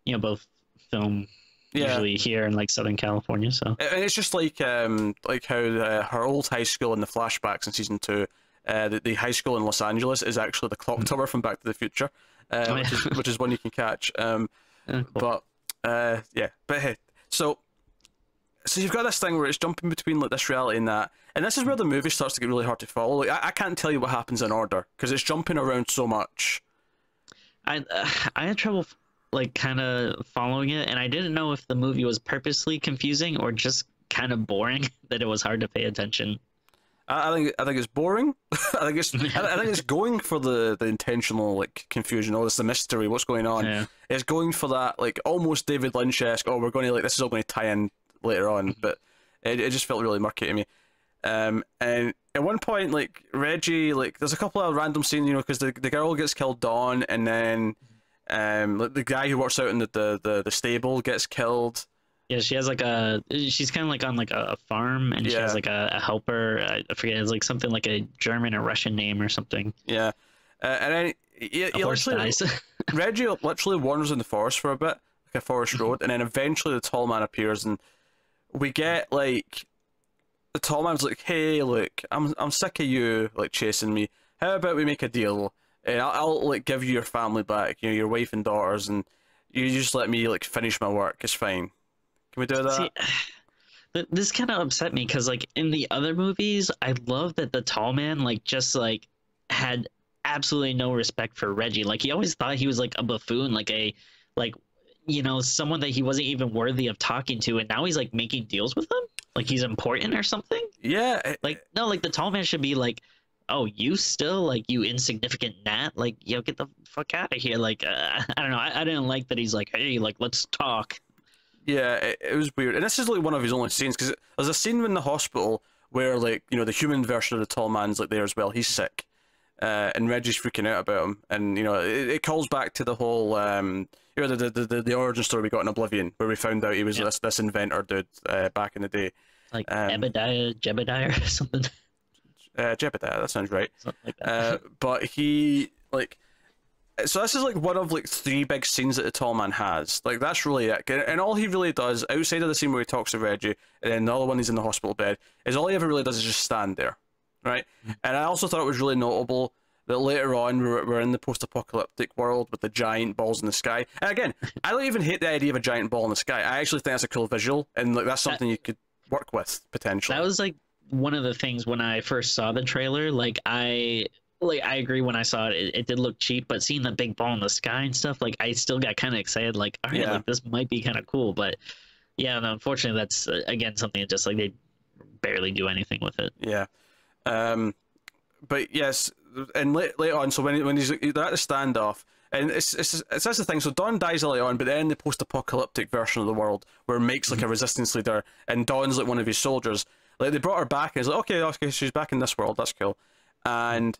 you know, both film Yeah. usually here in like Southern California. So And it's just like um like how uh, her old high school in the flashbacks in season two, uh, the, the high school in Los Angeles is actually the clock tower from Back to the Future, uh, Oh, which, is, which is one you can catch. Um, yeah, cool. but uh, yeah, but hey, so so you've got this thing where it's jumping between like this reality and that, and this is where the movie starts to get really hard to follow. Like I, I can't tell you what happens in order because it's jumping around so much. I uh, I had trouble like kind of following it, and I didn't know if the movie was purposely confusing or just kind of boring that it was hard to pay attention. I, I think I think it's boring. I think it's I, I think it's going for the the intentional like confusion. Oh, it's the mystery. What's going on? Yeah. It's going for that like almost David Lynch esque. Oh, we're going to like this is all going to tie in later on, but it, it just felt really murky to me. Um, and at one point, like Reggie, like there's a couple of random scenes, you know, because the the girl gets killed, Dawn, and then um, like the guy who works out in the the the, the stable gets killed. Yeah, she has like a she's kind of like on like a, farm, and she has like a, a helper. I I forget it's like something like a German or Russian name or something. Yeah, uh, and then he, he literally-. Reggie literally wanders in the forest for a bit, like a forest road, and then eventually the tall man appears, and we get like the tall man's like, "Hey, look, I'm I'm sick of you like chasing me. How about we make a deal? And I'll, I'll like give you your family back, you know, your wife and daughters, and you just let me like finish my work. It's fine. Can we do that? See, this kind of upset me because like in the other movies, I love that the tall man like just like had absolutely no respect for Reggie. Like he always thought he was like a buffoon, like a like you know someone that he wasn't even worthy of talking to, and now he's like making deals with him, like he's important or something. yeah, it- Like no, like the tall man should be like. Oh, you still like you insignificant gnat? Like, yo, get the fuck out of here! Like, uh, I don't know. I, I didn't like that he's like, hey, like, let's talk. Yeah, it, it was weird, and this is like one of his only scenes because there's a scene in the hospital where like you know the human version of the tall man's like there as well. He's sick, uh, and Reggie's freaking out about him, and you know it, it calls back to the whole um, you know the, the the the origin story we got in Oblivion where we found out he was Yeah. this this inventor dude uh, back in the day. Like Um, Ebediah, Jebediah, or something, Uh, Jebediah, that sounds right. like that. Uh, but he like so this is like one of like three big scenes that the tall man has like that's really it and all he really does outside of the scene where he talks to reggie and then the other one he's in the hospital bed is all he ever really does is just stand there right and i also thought it was really notable that later on we're, we're in the post-apocalyptic world with the giant balls in the sky and again i don't even hate the idea of a giant ball in the sky i actually think that's a cool visual and like that's something you could work with potentially that was like one of the things when I first saw the trailer. Like I like I agree when I saw it, it, it did look cheap, but seeing the big ball in the sky and stuff, like I still got kind of excited. Like, all right, Yeah. like this might be kind of cool. But yeah, no, unfortunately, that's uh, again something that just like they barely do anything with it. Yeah. Um, but yes, and late, later on, so when when he's they're at the standoff, and it's it's it's that's the thing. So Dawn dies early on, but then the post-apocalyptic version of the world, where Mike's like a resistance leader, and Dawn's like one of his soldiers. Like they brought her back, and it's like okay, okay, she's back in this world. That's cool, and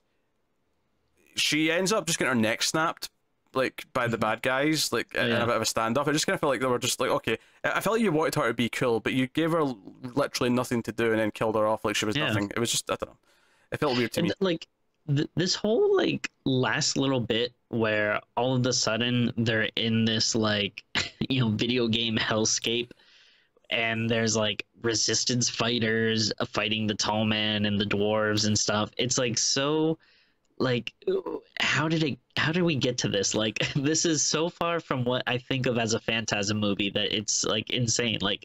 she ends up just getting her neck snapped. Like by the bad guys, like in a bit of a standoff. I just kind of felt like they were just like, okay. I I felt like you wanted her to be cool, but you gave her literally nothing to do and then killed her off like she was Yeah. nothing. It was just I don't know. It felt weird to And me. like th- this whole like last little bit where all of a sudden they're in this like you know video game hellscape and there's like resistance fighters fighting the tall man and the dwarves and stuff it's like so like how did it how did we get to this like this is so far from what i think of as a phantasm movie that it's like insane like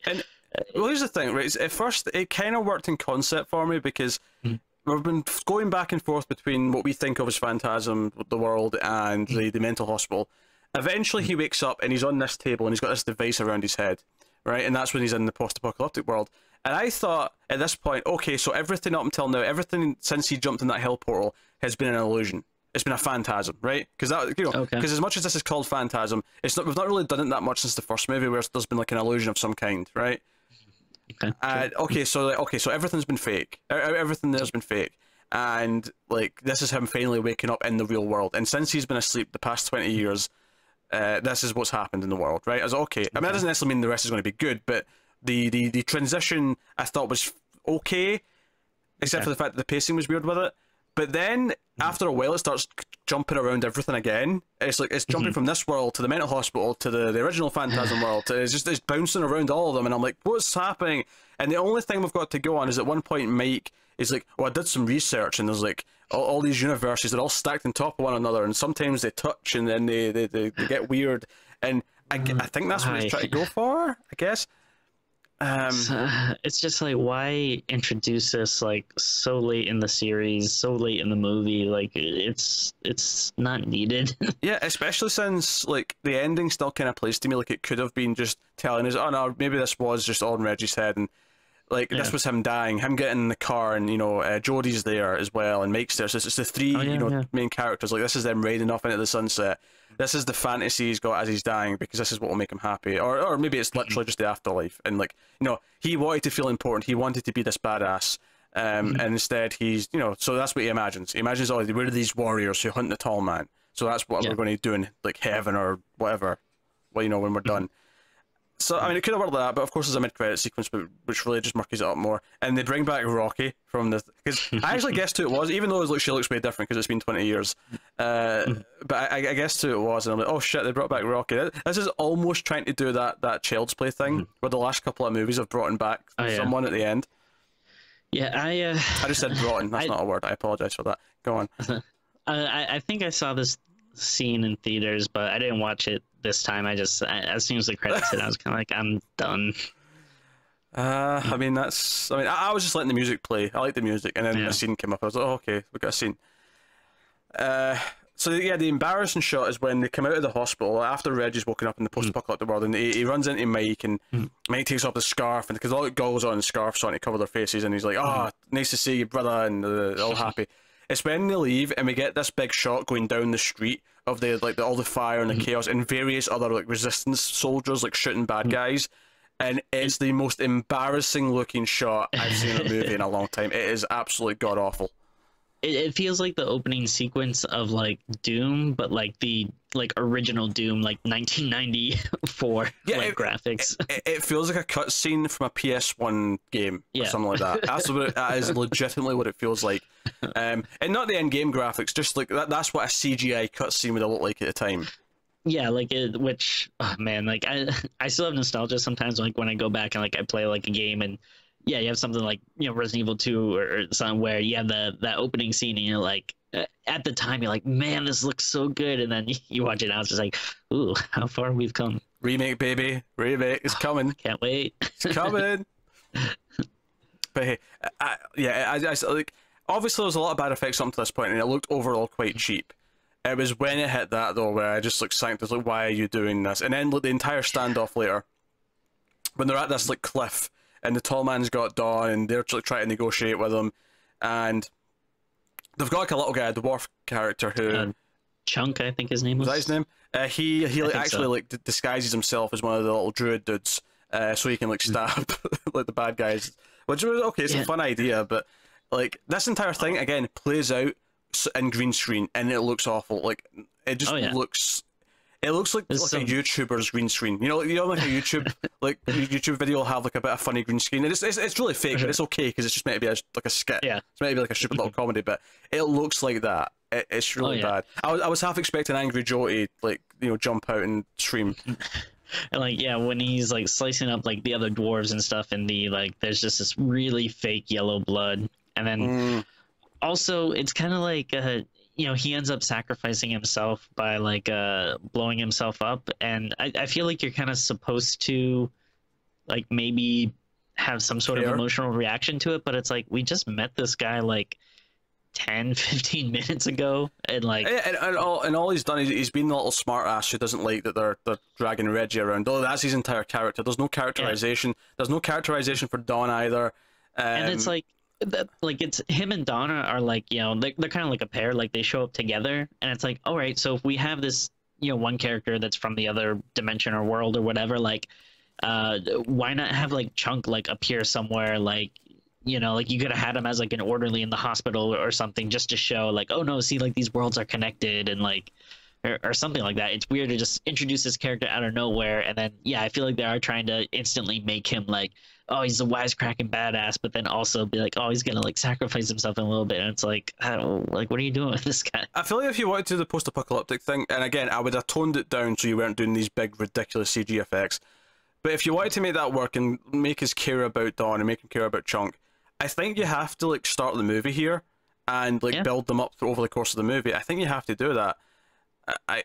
Well, here's the thing, right? At first, it kind of worked in concept for me because Mhm. we've been going back and forth between what we think of as Phantasm, the world, and the, the mental hospital. Eventually, he wakes up and he's on this table and he's got this device around his head, right? And that's when he's in the post apocalyptic world. And I thought at this point, okay, so everything up until now, everything since he jumped in that hell portal has been an illusion. It's been a phantasm, right? Because that, you know, Okay. because as much as this is called phantasm, it's not. We've not really done it that much since the first movie, where there's been like an illusion of some kind, right? okay Uh, okay, so like, okay, so everything's been fake. Everything there's been fake, and like this is him finally waking up in the real world. And since he's been asleep the past twenty years, uh, this is what's happened in the world, right? I was like, okay. I mean, that doesn't necessarily mean the rest is going to be good, but the the the transition I thought was okay, except Okay. for the fact that the pacing was weird with it. But then after a while, it starts jumping around everything again. It's like it's jumping mm-hmm. from this world to the mental hospital to the, the original Phantasm world. To, it's just it's bouncing around all of them, and I'm like, what's happening? And the only thing we've got to go on is at one point Mike is like, well, I did some research, and there's like all, all these universes that are all stacked on top of one another, and sometimes they touch, and then they they, they, they get weird. And I, I think that's what he's trying to go for. I guess. Um, Uh, it's just like why introduce this like so late in the series, so late in the movie. Like it's it's not needed. Yeah, especially since like the ending still kind of plays to me like it could have been just telling us, oh no, maybe this was just on Reggie's head, and like this was him dying, him getting in the car, and you know uh, Jodie's there as well, and Mike's there. So it's, it's the three Oh, yeah, you know yeah. main characters. Like this is them riding off into the sunset. This is the fantasy he's got as he's dying because this is what will make him happy, or or maybe it's literally just the afterlife, and like you know he wanted to feel important, he wanted to be this badass. Um, Mm-hmm. and instead he's, you know, so that's what he imagines. He imagines, oh, we're these warriors who hunt the tall man. So that's what Yeah. we're going to do in like heaven or whatever. Well, you know, when we're Mm-hmm. done. So I mean, it could have worked like that, but of course, there's a mid-credit sequence, but which really just murkies it up more. And they bring back Rocky from the because I actually guessed who it was, even though it like she looks way different because it's been 20 years. Uh, but I, I guessed who it was, and I'm like, oh shit, they brought back Rocky. This is almost trying to do that that Child's Play thing, where the last couple of movies have brought him back Oh, yeah. someone at the end. yeah, I uh, I just said brought in. That's I- not a word. I apologize for that. Go on. I I think I saw this scene in theaters, but I didn't watch it this time. I just I, as soon as the credits hit, I was kind of like, I'm done. Uh, I mean that's. I mean, I, I was just letting the music play. I like the music, and then Yeah. a scene came up. I was like, oh, okay, we got a scene. Uh, so yeah, the embarrassing shot is when they come out of the hospital after Reggie's woken up in the post-apocalyptic world, and he, he runs into Mike, and Mike takes off the scarf, and because all the goggles on and scarves on to cover their faces, and he's like, "Oh, nice to see you, brother," and uh, all happy. It's when they leave, and we get this big shot going down the street of the like the, all the fire and the mm-hmm. chaos, and various other like resistance soldiers like shooting bad mm-hmm. guys, and it's the most embarrassing looking shot I've seen in a movie in a long time. It is absolutely god awful. It, it feels like the opening sequence of like Doom, but like the like original Doom, like 1994 Yeah, like it- graphics. It, it feels like a cutscene from a PS1 game or something like that. That's what it, that is legitimately what it feels like. Um, and not the end game graphics, just like that, that's what a CGI cutscene would have looked like at the time. yeah, like it, which oh man, like I I still have nostalgia sometimes. Like when I go back and like I play like a game and yeah, you have something like you know Resident Evil 2 or, or something where you have the that opening scene and you're like uh, at the time you're like man this looks so good and then you watch it now it's just like ooh how far we've come Remake, baby, remake, it's coming. can't wait It's coming. but hey, I, yeah, I, I like obviously there was a lot of bad effects up to this point, and it looked overall quite cheap. It was when it hit that though where I just like sank. Like, why are you doing this? And then like, the entire standoff later, when they're at this like cliff, and the tall man's got Dawn, and they're trying to negotiate with him, and they've got like a little guy, a dwarf character who Uh, Chunk I think his name was was that his name? Uh, he he like, actually so. like d- disguises himself as one of the little druid dudes, uh, so he can like stab like the bad guys. Which was okay. It's Yeah. a fun idea, but like this entire thing again plays out in green screen and it looks awful. Like it just Oh, yeah. looks. It looks like, like some- a YouTuber's green screen. You know, you know, like a YouTube, like YouTube video will have like a bit of funny green screen. And it's it's, it's really fake, but it's okay because it's just meant to be a, like a skit. Yeah. It's meant to be like a stupid little comedy, but it looks like that. It, it's really Oh, yeah. bad. I was I was half expecting Angry Joe to like you know jump out and scream. And like yeah, when he's like slicing up like the other dwarves and stuff, and the like, there's just this really fake yellow blood, and then Mm, also it's kind of like uh, you know he ends up sacrificing himself by like uh blowing himself up, and I, I feel like you're kind of supposed to like maybe have some sort of emotional reaction to it, but it's like we just met this guy like 10, 15 minutes ago, and like and, and, all and all he's done is he's been the little smart ass who doesn't like that they're they're dragging Reggie around. Oh, that's his entire character. There's no characterization. There's no characterization for Dawn either. Um, and it's like that like it's him and Donna are like you know they're, they're kind of like a pair like they show up together and it's like all right so if we have this you know one character that's from the other dimension or world or whatever like uh why not have like chunk like appear somewhere like you know like you could have had him as like an orderly in the hospital or something just to show like oh no see like these worlds are connected and like or, or something like that it's weird to just introduce this character out of nowhere and then yeah i feel like they are trying to instantly make him like oh he's a wisecracking badass but then also be like oh he's gonna like sacrifice himself in a little bit and it's like I don't, like what are you doing with this guy I feel like if you wanted to do the post-apocalyptic thing, and again, I would have toned it down so you weren't doing these big, ridiculous CG effects. But if you wanted to make that work and make us care about Dawn and make him care about Chunk, I think you have to like start the movie here and like Yeah. build them up over the course of the movie. I think you have to do that. I,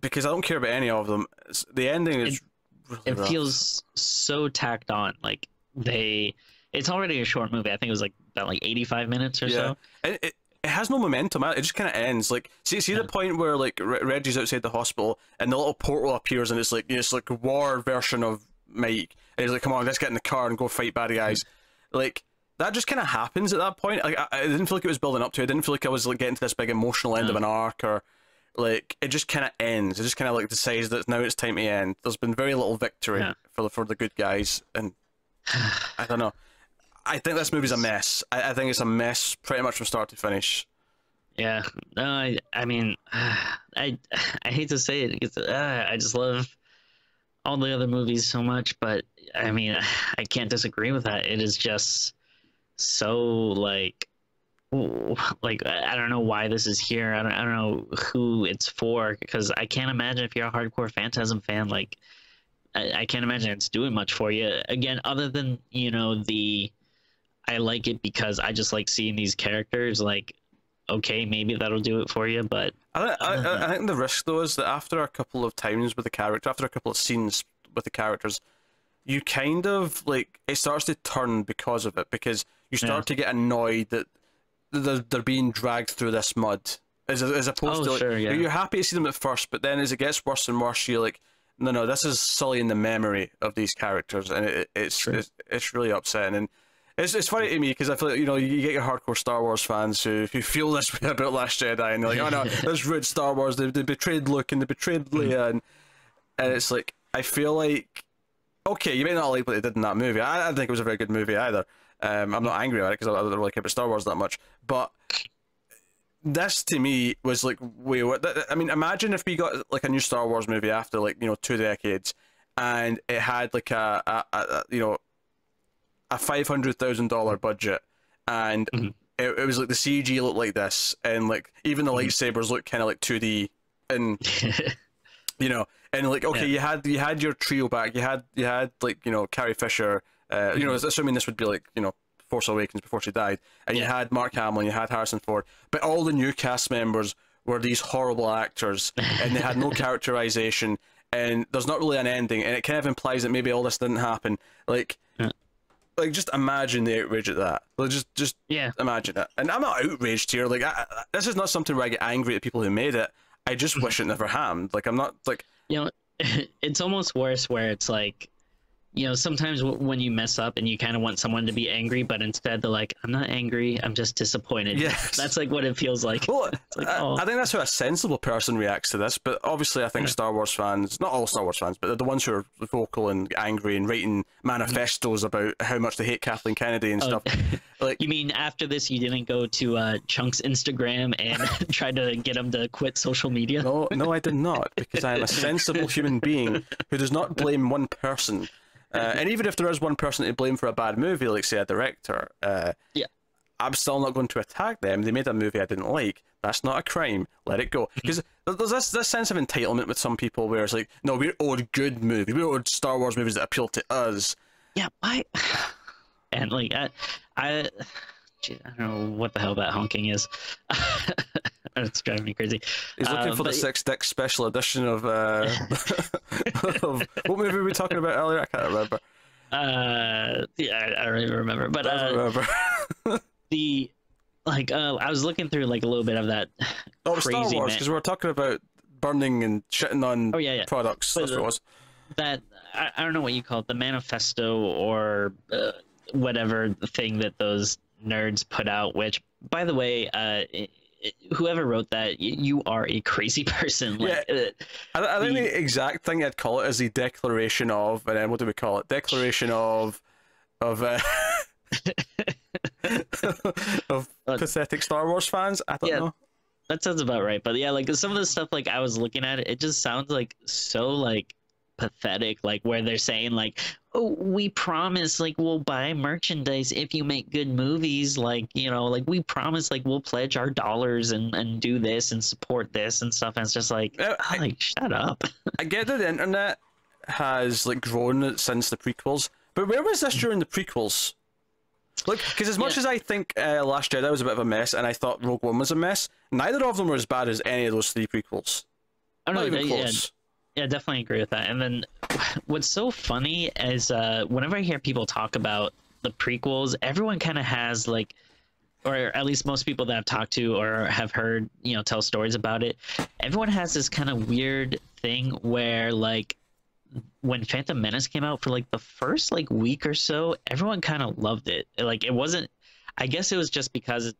because I don't care about any of them. It's- the ending is really it rough. feels so tacked on like they it's already a short movie i think it was like about like 85 minutes or Yeah. so It, it, it has no momentum. It just kind of ends. Like, see, see the point where like Reggie's outside the hospital and the little portal appears and it's like it's like war version of Mike. And he's like, "Come on, let's get in the car and go fight bad guys." Like that just kind of happens at that point. Like, I, I didn't feel like it was building up to it. I didn't feel like I was like getting to this big emotional end of mm. an arc or like it just kind of ends. It just kind of like decides that now it's time to end. There's been very little victory Yeah. for the for the good guys, and I don't know. I think this movie's a mess. I, I think it's a mess pretty much from start to finish. yeah no i i mean i i hate to say it because uh, i just love all the other movies so much but i mean i can't disagree with that it is just so like like I don't know why this is here. I don't, I don't know who it's for because I can't imagine if you're a hardcore Phantasm fan, like I, I can't imagine it's doing much for you. Again, other than you know the, I like it because I just like seeing these characters. Like, okay, maybe that'll do it for you, but I, I, I- I think the risk though is that after a couple of times with the character, after a couple of scenes with the characters, you kind of like it starts to turn because of it because you start Yeah. to get annoyed that they're, they're being dragged through this mud as, as opposed Oh, to like, sure, yeah. you're happy to see them at first but then as it gets worse and worse you're like no no this is sullying the memory of these characters and it, it's, it's it's really upsetting and it's, it's funny to me because I feel like you know you get your hardcore Star Wars fans who, who feel this way about Last Jedi and they're like oh no this ruined Star Wars they, they betrayed Luke and they betrayed Mm-hmm. Leia and and it's like I feel like okay, you may not like what they did in that movie. I, I don't think it was a very good movie either. Um, I'm not angry about it because I, I don't really care about Star Wars that much. But this to me was like, wait, I mean, imagine if we got like a new Star Wars movie after like you know two decades, and it had like a, a, a, you know a five hundred thousand dollar budget, and Mhm. it, it was like the CG looked like this, and like even the Mhm. lightsabers looked kind of like two D, and you know, and like okay, Yeah. you had you had your trio back, you had you had like you know Carrie Fisher, uh, you know, assuming this would be like you know Force Awakens before she died, and you had Mark Hamill, and you had Harrison Ford, but all the new cast members were these horrible actors, and they had no characterization, and there's not really an ending, and it kind of implies that maybe all this didn't happen, like. Yeah. Like just imagine the outrage at that. Like just, just yeah. imagine it. And I'm not outraged here. Like I, I- this is not something where I get angry at people who made it. I just wish it never happened. Like I'm not like you know it's almost worse where it's like you know sometimes w- when you mess up and you kind of want someone to be angry but instead they're like i'm not angry i'm just disappointed Yes. that's like what it feels like Well, like, I, oh. I think that's how a sensible person reacts to this. But obviously, I think Yeah. Star Wars fans, not all Star Wars fans, but the ones who are vocal and angry and writing manifestos about how much they hate Kathleen Kennedy and Oh, stuff. Like, you mean after this you didn't go to uh, chunk's instagram and try to get him to quit social media no, no, I did not, because I am a sensible human being who does not blame one person. Uh, and even if there is one person to blame for a bad movie, like say a director, uh, Yeah. I'm still not going to attack them. They made a movie I didn't like. That's not a crime. Let it go. Because there's this, this sense of entitlement with some people where it's like, no, we're owed good movies. We're owed Star Wars movies that appeal to us. yeah i and like i i gee, I don't know what the hell that honking is. it's driving me crazy. He's looking Uh, for the six disc special edition of, uh, of what movie were we talking about earlier? I can't remember. Uh, yeah, I, I don't even remember. But I uh, remember. the like, uh, I was looking through like a little bit of that. Oh, Star crazy, Wars, because we were talking about burning and shitting on Oh yeah, yeah. products. But, That's what it was. That I, I don't know what you call it, the manifesto or uh, whatever thing that those nerds put out. Which, by the way, uh. Whoever wrote that, y- you are a crazy person. Like, uh, I, I think the- the exact thing I'd call it is the declaration of, and then what do we call it? Declaration of, of, uh, of pathetic Star Wars fans. I don't yeah. know. that sounds about right but yeah like some of the stuff like i was looking at it it just sounds like so like pathetic like where they're saying like oh we promise like we'll buy merchandise if you make good movies like you know like we promise like we'll pledge our dollars and and do this and support this and stuff and it's just like Uh, I- like shut up I get that the internet has like grown since the prequels, but where was this during the prequels? Like, because as much Yeah. as I think uh, Last Jedi was a bit of a mess, and I thought Rogue One was a mess, neither of them were as bad as any of those three prequels. I Not don't know even yeah, close. Yeah, definitely agree with that. And then what's so funny is uh, whenever I hear people talk about the prequels, everyone kind of has like, or at least most people that I've talked to or have heard, you know, tell stories about it. Everyone has this kind of weird thing where like when Phantom Menace came out for like the first like week or so, everyone kind of loved it. Like it wasn't. I guess it was just because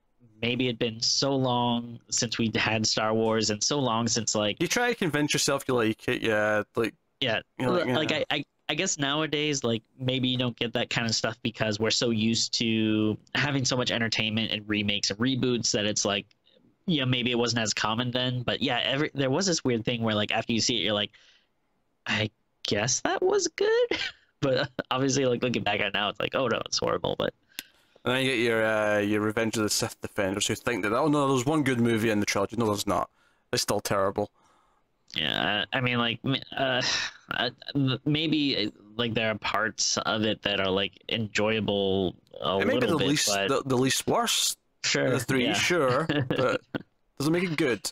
maybe it'd been so long since we'd had Star Wars and so long since like You try to convince yourself you like it, yeah. Like, yeah You know, like, like. I, I i guess nowadays like maybe you don't get that kind of stuff because we're so used to having so much entertainment and remakes and reboots that it's like yeah maybe it wasn't as common then but yeah every there was this weird thing where like after you see it you're like i guess that was good but obviously like looking back at it now it's like oh no it's horrible but and then you get your uh, your Revenge of the Sith defenders who think that oh no, there's one good movie in the trilogy. No, there's not. It's still terrible. Yeah, I I mean, like, uh, uh, maybe uh, like there are parts of it that are like enjoyable a it may be the bit, least but the, the least worst sure, the three, yeah. sure, but doesn't make it good.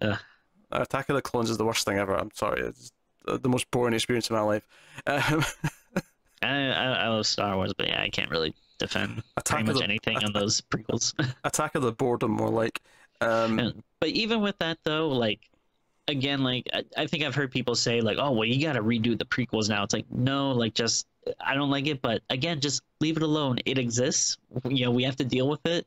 Ugh. Attack of the Clones is the worst thing ever. I'm sorry, it's the the most boring experience of my life. Um, I, I I love Star Wars, but yeah, I can't really defend Attack pretty much the anything on those prequels. Attack of the Boredom, more like. Um, but even with that though, like again, like I, I think I've heard people say like, "Oh, well, you got to redo the prequels now." It's like, no, like just I don't like it, but again, just leave it alone. It exists. You know, we have to deal with it,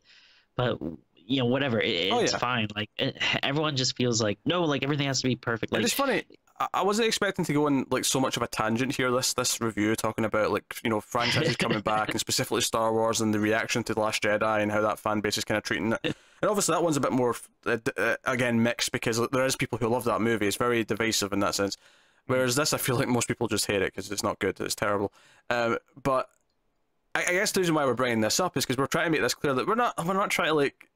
but you know, whatever, it, Oh, it's yeah. fine. Like it, everyone just feels like no, like everything has to be perfect. Like it's funny. I- wasn't expecting to go on like so much of a tangent here. This this review talking about like you know franchises coming back and specifically Star Wars and the reaction to the Last Jedi and how that fan base is kind of treating it. And obviously that one's a bit more uh, uh, again mixed because there is people who love that movie. It's very divisive in that sense. Whereas this, I feel like most people just hate it because it's not good. It's terrible. Um, but I, I guess the reason why we're bringing this up is because we're trying to make this clear that we're not we're not trying to like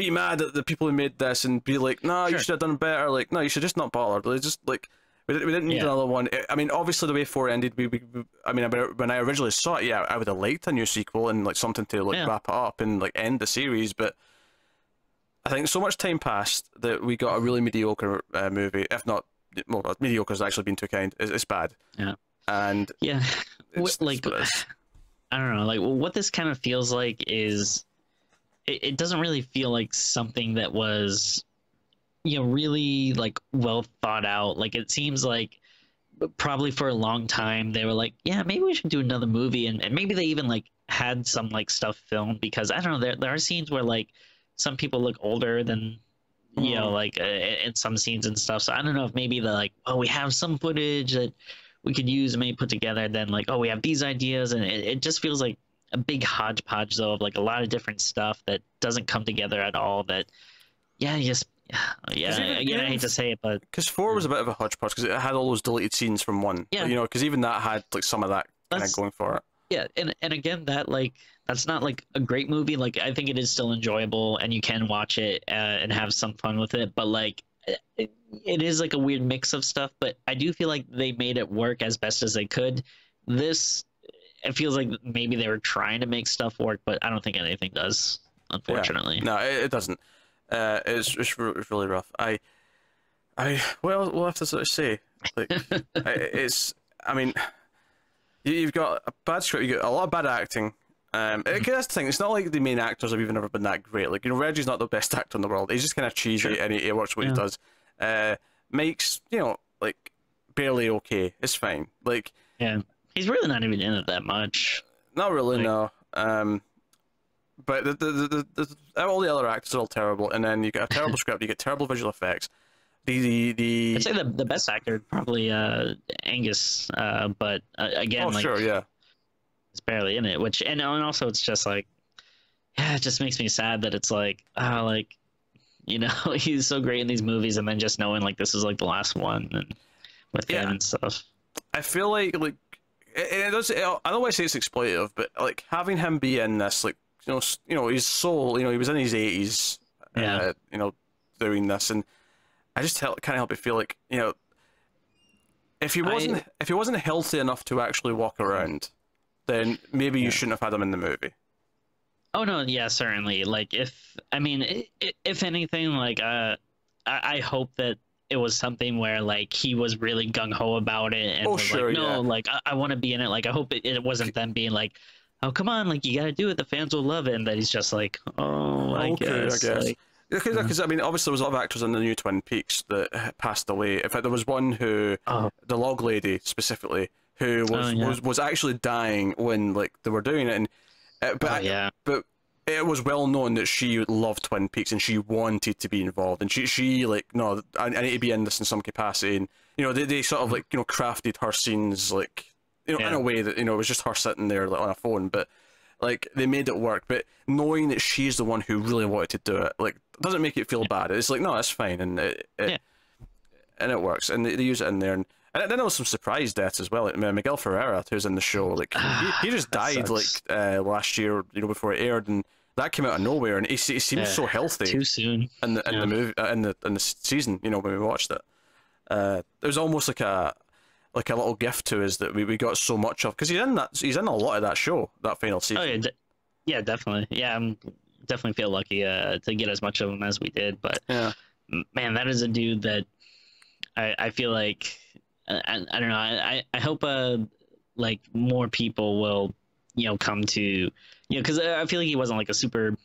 be mad at the people who made this and be like, no, you Sure. should have done better. Like, no, you should just not bother. Like, just like we didn't, we didn't need Yeah. another one. I- mean, obviously the way four ended, we, we, I mean, when I originally saw it, yeah, I would have liked a new sequel and like something to like Yeah. wrap it up and like end the series, but. I think so much time passed that we got a really mediocre uh, movie. If not, well, mediocre has actually been too kind. It's, it's bad. Yeah. And Yeah. it's, What- like. I don't know. Like what this kind of feels like is it, it doesn't really feel like something that was you know really like well thought out. Like it seems like probably for a long time they were like, yeah, maybe we should do another movie and, and maybe they even like had some like stuff filmed because I don't know, there there are scenes where like some people look older than you know Mhm. like uh, in some scenes and stuff. So I don't know if maybe they're like, oh, we have some footage that we could use and maybe put together. Then like, oh, we have these ideas, and it, it just feels like a big hodgepodge though of like a lot of different stuff that doesn't come together at all. That yeah, just yeah. even- Again, even I hate to say it, but Because four was a bit of a hodgepodge because it had all those deleted scenes from one. Yeah. You know, because even that had like some of that kind of going for it. yeah, and and again, that like that's not like a great movie. Like I think it is still enjoyable, and you can watch it uh, and have some fun with it. But like. It, it is like a weird mix of stuff, but I do feel like they made it work as best as they could. This, it feels like maybe they were trying to make stuff work, but I don't think anything does, unfortunately. No, it, it doesn't. Uh, it's it's, it's really rough. I, I well, we'll have to sort of say like I, it's. I mean, you, you've got a bad script. You got a lot of bad acting. Um, it, that's the thing. It's not like the main actors have even ever been that great. Like you know, Reggie's not the best actor in the world. He's just kind of cheesy Sure. and he, he works what he does. Uh, Mike's you know like barely okay. It's fine. Like Yeah, he's really not even in it that much. Not really, Like- no. Um, but the, the, the, the, the all the other actors are all terrible, and then you get a terrible script, you get terrible visual effects. The the, the I'd say the the best actor probably uh, Angus, uh, but uh, again, oh like sure, yeah, is barely in it. Which and, and also it's just like, yeah, it just makes me sad that it's like, ah, like, you know, he's so great in these movies, and then just knowing like this is like the last one and with Yeah. him and stuff. I feel like like it, it does. It, I don't want to say it's exploitative, but like having him be in this, like you know, you know, he's so you know he was in his eighties, Yeah. uh, you know, doing this, and I just help, can't help but feel like you know, if he wasn't if he wasn't healthy enough to actually walk around, then maybe you shouldn't have had him in the movie. Oh no, yeah, certainly. Like if I mean, i- i- if anything, like uh, I, I hope that it was something where like he was really gung ho about it and Oh, was sure, like, no, yeah. like I, I want to be in it. Like I hope it, it wasn't them being like, oh come on, like you got to do it. The fans will love it. And that he's just like, oh, I Okay, I guess. guess. Like, Because, Yeah. I mean, obviously, there was a lot of actors in the new Twin Peaks that passed away. In fact, there was one who, oh, the log lady specifically, who was Oh, yeah. was, was actually dying when like they were doing it, and uh, but oh, I- yeah, but it was well known that she loved Twin Peaks and she wanted to be involved, and she she like no, I, I need to be in this in some capacity, and you know they, they sort of like you know crafted her scenes like you know in a way that you know it was just her sitting there like on a phone, but like they made it work. But knowing that she's the one who really wanted to do it, like doesn't make it feel bad. It's like no, that's fine, and it, it Yeah. and it works, and they, they use it in there. And, and then there was some surprise deaths as well. Like Miguel Ferrer, who's in the show, like he, he just died like uh, last year, you know, before it aired, and that came out of nowhere. And it, he seems Yeah. so healthy too soon. in the in yeah. the movie uh, in the in the season. You know, when we watched it, uh, it was almost like a like a little gift to us that we, we got so much of because he's in that he's in a lot of that show that final season. Oh yeah, de- yeah, definitely. Yeah, I'm definitely feel lucky uh, to get as much of him as we did. But yeah. man, that is a dude that I, I feel like I, I, don't know. I, I- I hope uh like more people will you know come to you know because I feel like he wasn't like a super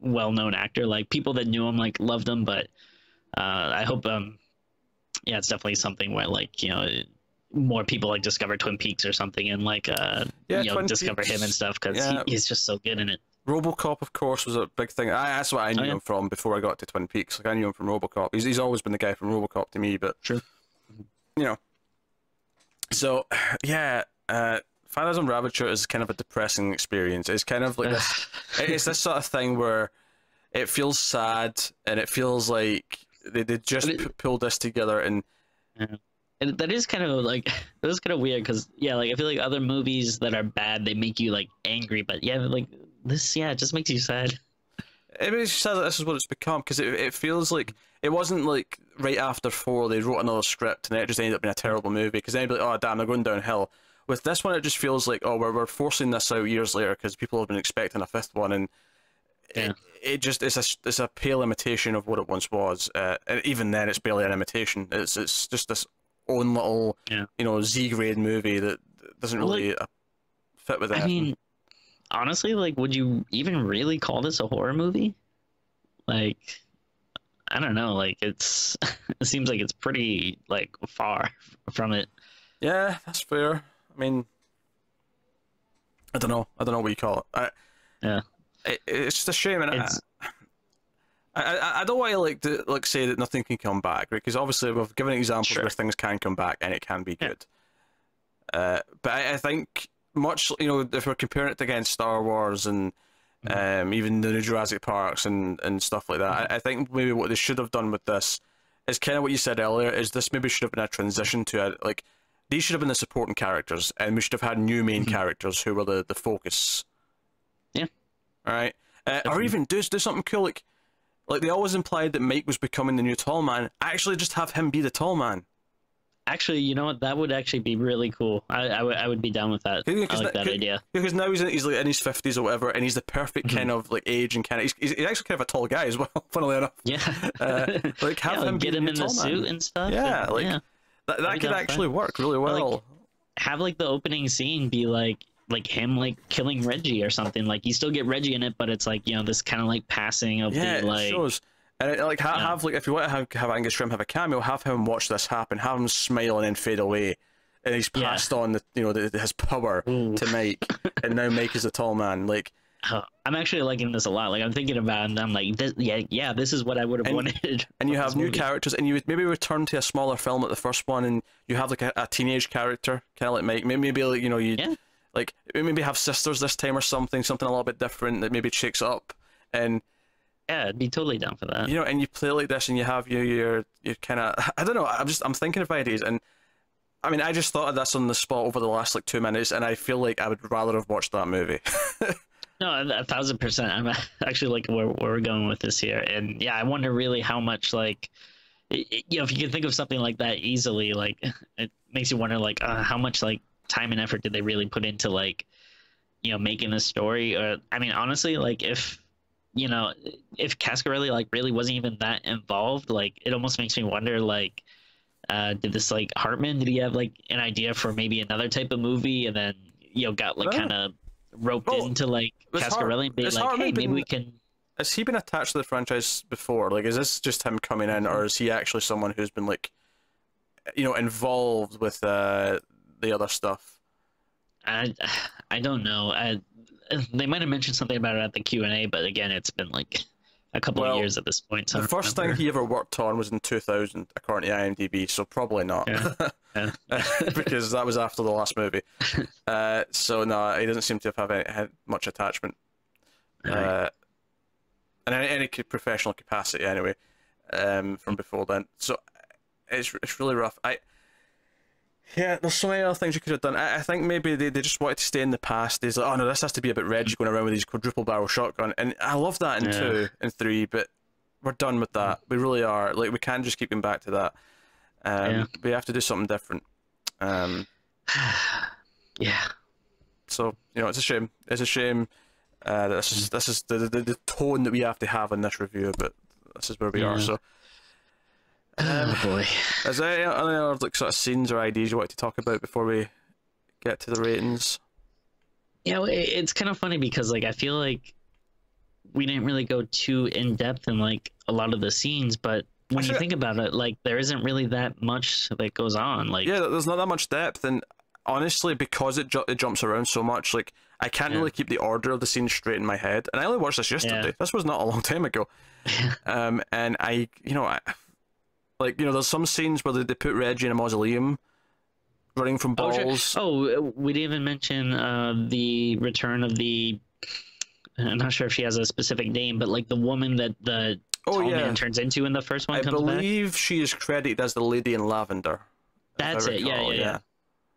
well known actor. Like people that knew him like loved him, but uh, I hope um yeah, it's definitely something where like you know. More people like discover Twin Peaks or something, and like uh, Yeah, you know, Twin discover him and stuff because Yeah. he, he's just so good in it. RoboCop, of course, was a big thing. I, that's what I knew Oh, yeah. him from before I got to Twin Peaks. Like I knew him from RoboCop. He's, he's always been the guy from RoboCop to me. But True. you know. So yeah, uh, Phantasm Ravager is kind of a depressing experience. It's kind of like this. it's this sort of thing where it feels sad and it feels like they, they just it- pulled this together and And that is kind of like that is kind of weird because yeah, like I feel like other movies that are bad they make you like angry, but yeah, like this yeah, it just makes you sad. it makes you sad that this is what it's become because it, it feels like it wasn't like right after four they wrote another script and it just ended up being a terrible movie because then you'd be like oh damn they're going downhill. With this one it just feels like oh we're, we're forcing this out years later because people have been expecting a fifth one and Yeah. it, it just it's a it's a pale imitation of what it once was uh, and even then it's barely an imitation. It's it's just this own little Yeah. you know Z grade movie that doesn't really uh, fit with it. I mean, honestly, like, would you even really call this a horror movie? Like, I don't know. Like, it's it seems like it's pretty like far from it. Yeah, that's fair. I mean, I don't know. I don't know what you call it. I, Yeah. It, it's just a shame, and I, It's I, I, don't want to like to like say that nothing can come back, right? Because obviously we've given examples Sure. where things can come back and it can be Yeah. good. Uh, but I, I think much you know if we're comparing it against Star Wars and Mm-hmm. um, even the new Jurassic Parks and, and stuff like that, I, I think maybe what they should have done with this is kind of what you said earlier. Is this maybe should have been a transition to a like these should have been the supporting characters, and we should have had new main Mhm. characters who were the the focus. Yeah. All right. Uh, or even do do something cool like like they always implied that Mike was becoming the new tall man. Actually, just have him be the tall man. actually, you know what? That would actually be really cool. I I would be down with that. I like that- that idea. Because now he's in, he's like in his fifties or whatever, and he's the perfect Mhm. kind of like age and kind of he's, he's he's actually kind of a tall guy as well. Funnily enough, Yeah. Uh, like have yeah, him get be him in the man. suit and stuff. Yeah, and- like- yeah. That that could actually work really like- well. have like the opening scene be like like him like killing Reggie or something. Like you still get Reggie in it, but it's like you know this kind of like passing of yeah, the like shows. And it, like ha- Yeah. have like if you want to have, have Angus Scrimm have a cameo, have him watch this happen, have him smile and then fade away, and he's Yeah. passed on the you know the, his power Ooh. to Mike, and now Mike is a tall man. Like I'm actually liking this a lot. Like I'm thinking about it and I'm like, this, yeah, yeah, this is what I would have And- wanted. and you have new movie. characters, and you would maybe return to a smaller film like the first one, and you have like a, a teenage character, kind of like Mike. Maybe, maybe like you know you Yeah. like maybe have sisters this time or something, something a little bit different that maybe shakes up, and Yeah, I'd be totally down for that. you know, and you play like this, and you have your your your kind of I don't know. I'm just I'm thinking of ideas, and I mean I just thought of this on the spot over the last like two minutes, and I feel like I would rather have watched that movie. No, a, a thousand percent. I'm actually like where, where we're going with this here, and yeah, I wonder really how much like, you know, if you can think of something like that easily, like it makes you wonder like uh, how much like time and effort did they really put into like, you know, making this story? Or I mean, honestly, like if you know, if Coscarelli like really wasn't even that involved, like it almost makes me wonder like. Uh, did this like Hartman? Did he have like an idea for maybe another type of movie, and then you know got like No. kind of roped into like Coscarelli and be like, hey, maybe we can. Has he been attached to the franchise before? Like, is this just him coming in, or is he actually someone who's been like, you know, involved with uh, the other stuff? I, I don't know. I, they might have mentioned something about it at the Q and A, but again, it's been like a couple Well, of years at this point. So the first thing he ever worked on was in 2000, according to IMDb, so probably not. Yeah. Yeah. because that was after the last movie. Uh, so no, he doesn't seem to have any, had much attachment. Right. Uh, and any, any professional capacity anyway, um, from before then. So it's it's really rough. I yeah, there's so many other things you could have done. I, I think maybe they, they just wanted to stay in the past. There's like, oh no, this has to be about Reggie going around with his quadruple barrel shotgun, and I love that in Yeah. two and three, but we're done with that. We really are. Like we can't just keep going back to that. Um, Yeah. we have to do something different. Um, yeah. so you know, it's a shame. It's a shame. Uh, that this is this is the, the the tone that we have to have in this review, but this is where we are. So, um, oh boy. is there any other like sort of scenes or ideas you want to talk about before we get to the ratings? You know, it, it's kind of funny because like I feel like we didn't really go too in depth in like a lot of the scenes, but when you think about it, like there isn't really that much that goes on. Like Yeah, there's not that much depth, and honestly, because it ju- it jumps around so much, like I can't Yeah. really keep the order of the scenes straight in my head. And I only watched this yesterday. Yeah. This was not a long time ago. um, and I, you know, I, Like you know, there's some scenes where they, they put Reggie in a mausoleum, running from Oh, sure. balls. Oh, we didn't even mention uh, the return of the. I'm not sure if she has a specific name, but like the woman that the Oh, tall yeah, man turns into in the first one I comes back. believe she is credited as the lady in lavender. That's it. Yeah, yeah, yeah.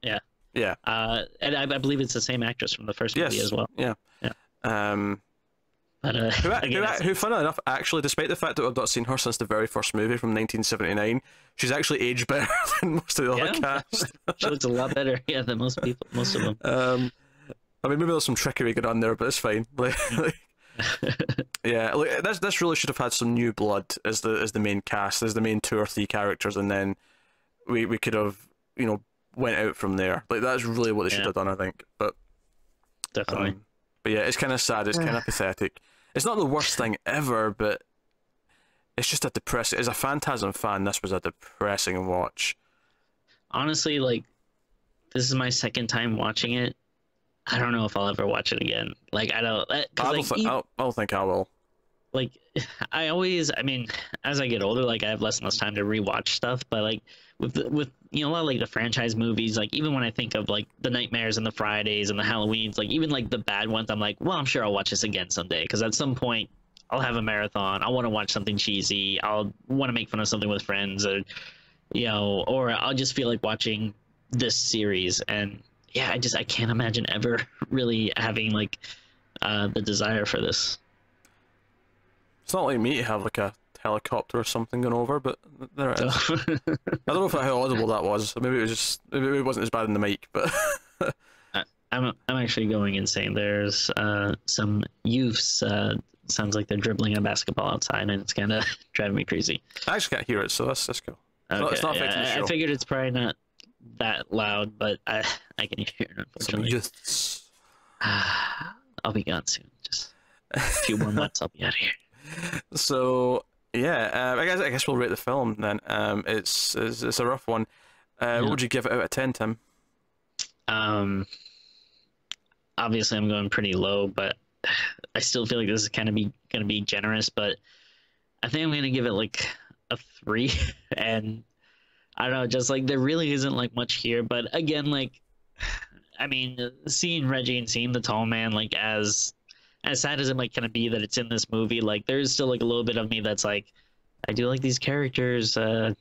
Yeah. yeah. Uh, and I, I believe it's the same actress from the first Yes. movie as well. Yeah. Yeah. Um, But uh, who, again, who, who, funnily enough, actually, despite the fact that I've not seen her since the very first movie from 1979, she's actually aged better than most of the other Yeah. cast. she looks a lot better, yeah, than most people, most of them. Um, I mean, maybe there's some trickery going on there, but it's fine. Like, like- yeah, like, this this really should have had some new blood as the as the main cast, as the main two or three characters, and then we we could have you know went out from there. Like that's really what they should have done, I think. But Definitely. um, but yeah, it's kind of sad. It's kind of pathetic. It's not the worst thing ever, but it's just a depressing. As a Phantasm fan, this was a depressing watch. Honestly, like, this is my second time watching it. I don't know if I'll ever watch it again. Like, I don't. Eh, 'cause, I don't, like, thi- e- I don't, I don't think I will. like I always I mean as I get older like I have less and less time to rewatch stuff but like with the, with you know a lot of like the franchise movies like even when I think of like the nightmares and the Fridays and the Halloweens like even like the bad ones I'm like well I'm sure I'll watch this again someday because at some point I'll have a marathon I want to watch something cheesy I'll want to make fun of something with friends or you know or I'll just feel like watching this series and yeah I just I can't imagine ever really having like uh the desire for this It's not like me to have like a helicopter or something going over, but there it is. I don't know if how audible that was. Maybe it was just maybe it wasn't as bad in the mic, but I'm I'm actually going insane. There's uh, some youths. Uh, sounds like they're dribbling a basketball outside, and it's kind of driving me crazy. I actually can't hear it, so that's that's cool. not- it's not yeah, the show. I figured it's probably not that loud, but I I can hear it. Unfortunately, youths. I'll be gone soon. Just a few more months, I'll be out of here. So yeah, uh, I guess I guess we'll rate the film then. Um, it's it's, it's a rough one. Uh, Yeah. What would you give it out of ten, Tim? Um, obviously, I'm going pretty low, but I still feel like this is kind of be going to be generous. But I think I'm going to give it like a three, and I don't know, just like there really isn't like much here. But again, like, I mean, seeing Reggie and seeing the tall man, like as as sad as it might kind of be that it's in this movie, like there's still like a little bit of me that's like, I do like these characters. Uh,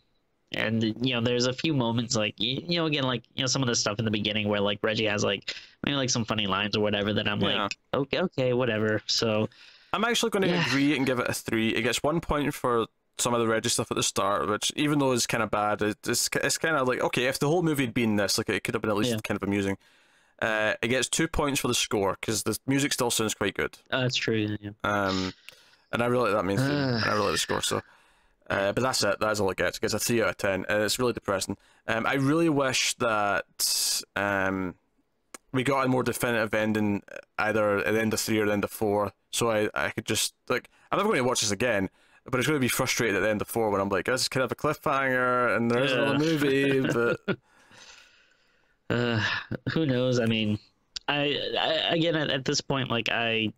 and you know there's a few moments like you, you know again like you know some of the stuff in the beginning where like reggie has like maybe like some funny lines or whatever that i'm Yeah. like okay okay whatever so I'm actually going to Yeah. agree and give it a three. It gets one point for some of the Reggie stuff at the start, which even though it's kind of bad, it- it's it's kind of like okay, if the whole movie had been this, like it could have been at least Yeah. kind of amusing. Uh, it gets two points for the score because the music still sounds quite good. uh, that's true yeah. Um, and I really like that Ah. and I really like the score. So, uh, but that's it. That's all it gets. It gets a three out of ten, and it's really depressing. Um, I really wish that um, we got a more definitive ending, either at the end of three or the end of four. So I, I could just like I'm never going to watch this again, but it's going to be frustrated at the end of four when I'm like, this is kind of a cliffhanger, and there's Yeah. another movie, but uh, who knows i mean i, I again at, at this point like i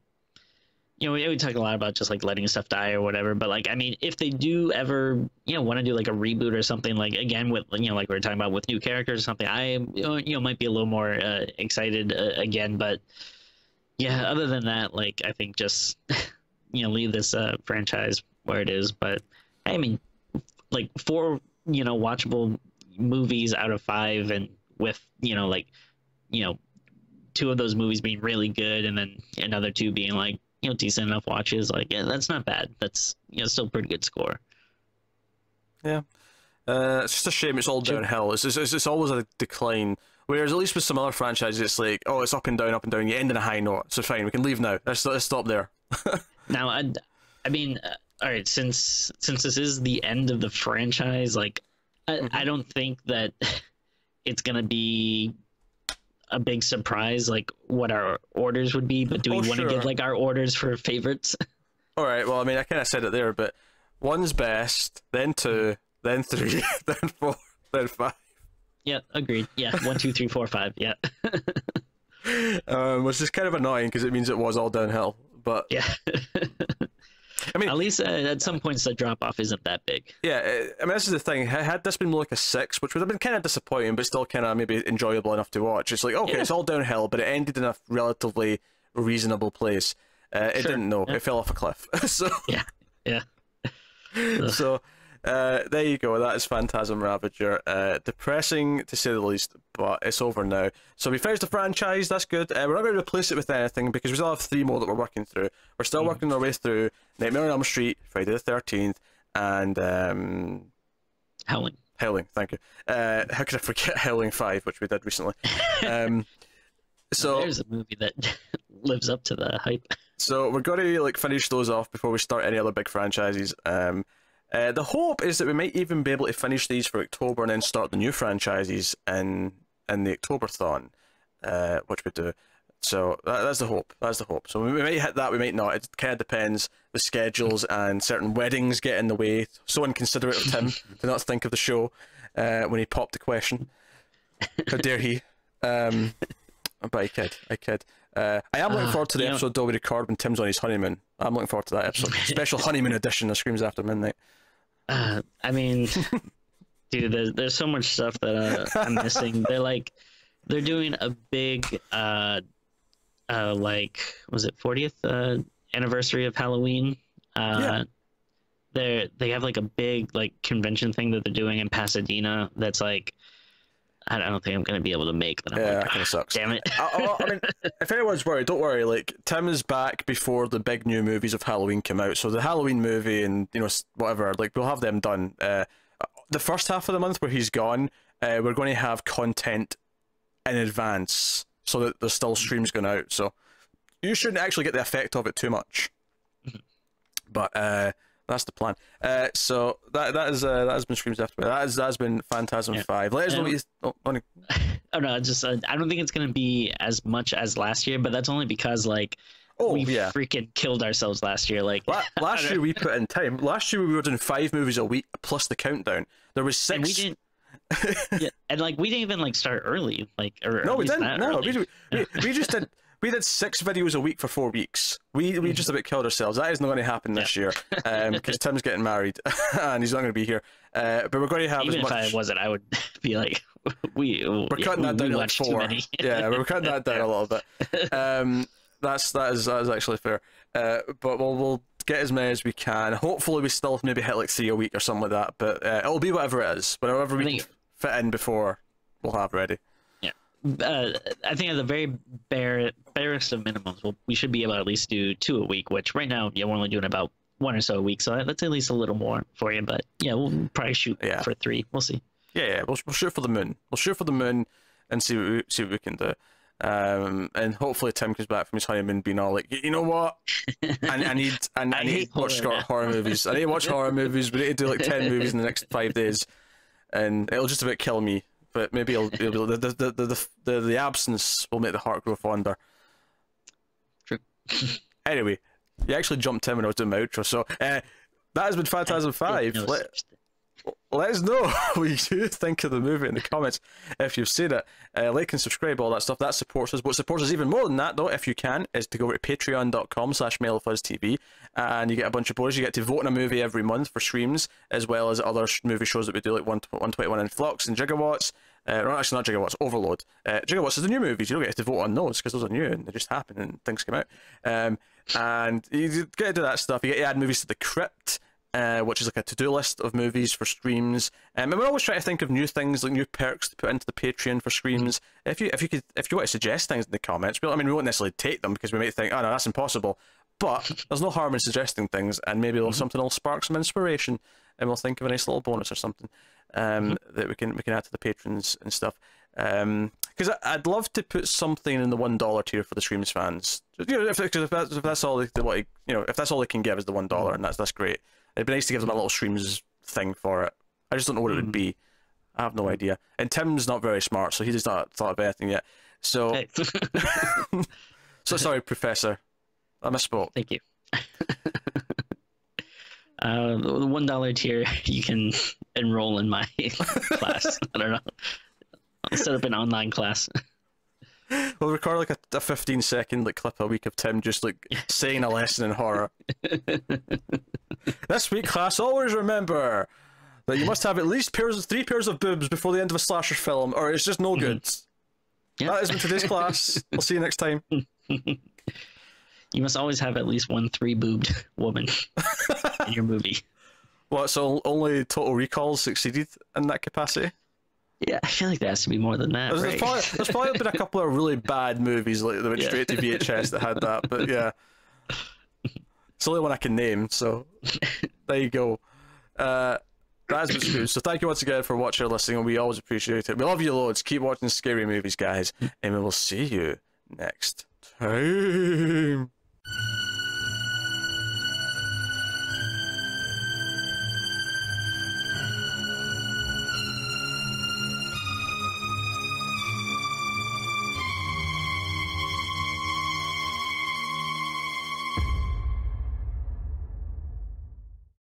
you know we, we talk a lot about just like letting stuff die or whatever but like i mean if they do ever you know want to do like a reboot or something like again with you know like we were talking about with new characters or something i you know, you know might be a little more uh, excited uh, again but yeah other than that like i think just you know leave this uh franchise where it is but i mean like four you know watchable movies out of five and with you know like you know two of those movies being really good and then another two being like you know decent enough watches like yeah that's not bad that's you know still a pretty good score Uh, it's just a shame it's all downhill. It's, it's it's always a decline. Whereas at least with some other franchises, it's like, oh, it's up and down, up and down. You end on a high note, so fine, we can leave now. Let's, let's stop there. now i i mean uh, all right since since this is the end of the franchise like i, Mhm. I don't think that it's gonna be a big surprise like what our orders would be but do we Oh, want to sure. give like our orders for favorites All right. Well, I mean, I kind of said it there, but one's best, then two, then three, then four, then five. yeah agreed yeah one two three four five yeah Um, which is kind of annoying because it means it was all downhill. But yeah I mean, At least uh, at some points the drop off isn't that big. Yeah, uh, I mean, this is the thing. Had this been more like a six, which would have been kind of disappointing, but still kind of maybe enjoyable enough to watch. It's like, okay, Yeah. it's all downhill, but it ended in a relatively reasonable place. Uh, it Sure, didn't know. yeah. It fell off a cliff. so, Yeah, yeah. so uh, there you go. That is Phantasm Ravager. Uh, depressing to say the least, but it's over now. So we finished the franchise. That's good. Uh, we're not going to replace it with anything because we still have three more that we're working through. We're still Mm-hmm. working our way through Nightmare on Elm Street, Friday the Thirteenth, and um, Howling. Howling, thank you. Uh, how could I forget Howling Five, which we did recently? Um, so, There's a movie that lives up to the hype. so we're going to like finish those off before we start any other big franchises. Um, uh, the hope is that we might even be able to finish these for October and then start the new franchises in in the Octoberthon, uh, which we do. So that, that's the hope. That's the hope. So we, we might hit that. We might not. It kind of depends. The schedules and certain weddings get in the way. So inconsiderate of Tim to not think of the show uh, when he popped the question. How dare he? Um, but I kid. I kid. Uh, I am looking Uh, forward to the you know- episode that we record when Tim's on his honeymoon. I'm looking forward to that episode. Special honeymoon edition of Screams After Midnight. Uh, I mean, dude, there's there's so much stuff that uh, I'm missing. They're like, they're doing a big, uh, uh, like, was it 40th uh, anniversary of Halloween? Uh, Yeah. They're they have like a big like convention thing that they're doing in Pasadena. That's like, I I don't think I'm gonna be able to make. That I'm Yeah, like, that kind of sucks. damn it. I, I, I mean, if anyone's worried, don't worry. Like Tim is back before the big new movies of Halloween come out. So the Halloween movie and you know whatever, like we'll have them done. Uh, the first half of the month where he's gone, uh, we're going to have content in advance so that there's still Screams going out. So you shouldn't actually get the effect of it too much. But uh, that's the plan. Uh, so that that is uh, that has been Screams after that has that has been Phantasm Yeah. Five. Let us know what you. Oh, on- Oh no, just uh, I don't think it's gonna be as much as last year, but that's only because like oh we yeah. freaking killed ourselves last year. Like La- last year we put in time. Last year we were doing five movies a week plus the countdown. There was and we six. didn't. yeah, and like we didn't even like start early, like or no, we didn't. No, early. we, we, we just did. We did six videos a week for four weeks. We we just about killed ourselves. That is not going to happen this year because Tim's getting married and he's not going to be here. Uh, but we're going to have Even as if much. I wasn't, I would be like, we we're cutting that down to like four. yeah, we're cutting that down a little bit. Um, that's that is that is actually fair. Uh, but we'll we'll get as many as we can. Hopefully, we still maybe hit like three a week or something like that. But uh, it'll be whatever it is. Whatever we I can think- fit in before we'll have ready. Uh, I think at the very bare barest of minimums, well, we should be able to at least do two a week. Which right now, yeah, we're only doing about one or so a week, so that's at least a little more for you. But yeah, we'll probably shoot Yeah. for three. We'll see. Yeah, yeah. We'll, we'll shoot for the moon. We'll shoot for the moon and see what we, see what we can do. Um, and hopefully Tim comes back from his honeymoon being all like, you know what? I, I need I, I I need to watch horror horror, horror movies. I need to watch horror movies. We need to do like ten movies in the next five days, and it'll just about kill me. But maybe it'll, it'll the, the, the, the, the, the absence will make the heart grow fonder. True. Anyway, you actually jumped in when I was doing my outro, so uh, that has been Phantasm Five. No Let- such thing. Let us know what you think of the movie in the comments if you've seen it. Uh, like and subscribe, all that stuff. That supports us. What supports us even more than that, though, if you can, is to go over to patreon.com slash TV and you get a bunch of bonus. You get to vote on a movie every month for Screams, as well as other movie shows that we do, like 1 121 in Flux and Gigawatts. Uh, actually, not Gigawatts, Overload. Uh, Gigawatts is the new movies. You don't get to vote on those because those are new and they just happen and things come out. Um, and you get to do that stuff. You get to add movies to the crypt uh, which is like a to-do list of movies for Screams. Um, and we're always trying to think of new things, like new perks to put into the Patreon for Screams. If you if you could if you want to suggest things in the comments, we, I mean we won't necessarily take them because we might think, oh no, that's impossible. But there's no harm in suggesting things, and maybe mm something will spark some inspiration, and we'll think of a nice little bonus or something um, that we can we can add to the patrons and stuff. Because I I'd love to put something in the one dollar tier for the Screams fans. You know, if, if that's if that's all they, what you know, if that's all they can give is the one dollar, and that's that's great. It'd be nice to give them a little Screams thing for it. I just don't know what it would be. I have no idea. And Tim's not very smart, so he's not thought of anything yet. So, Hey, so sorry, Professor. I misspoke. Thank you. uh, the one dollar tier, you can enroll in my class. I don't know. I'll set up an online class. We'll record like a, a 15 second like clip a week of Tim just like saying a lesson in horror. this week, class, always remember that you must have at least pairs of three pairs of boobs before the end of a slasher film, or it's just no mm-hmm. good. Yeah. That has been today's class. I'll see you next time. You must always have at least one three boobed woman in your movie. What? So only Total Recall succeeded in that capacity. Yeah, I feel like there has to be more than that, There's, right? probably, there's probably been a couple of really bad movies like that went Yeah. straight to VHS that had that, but yeah, it's the only one I can name. So there you go. Uh, that's been Scrooge. So thank you once again for watching or listening, and we always appreciate it. We love you loads. Keep watching scary movies, guys, and we will see you next time.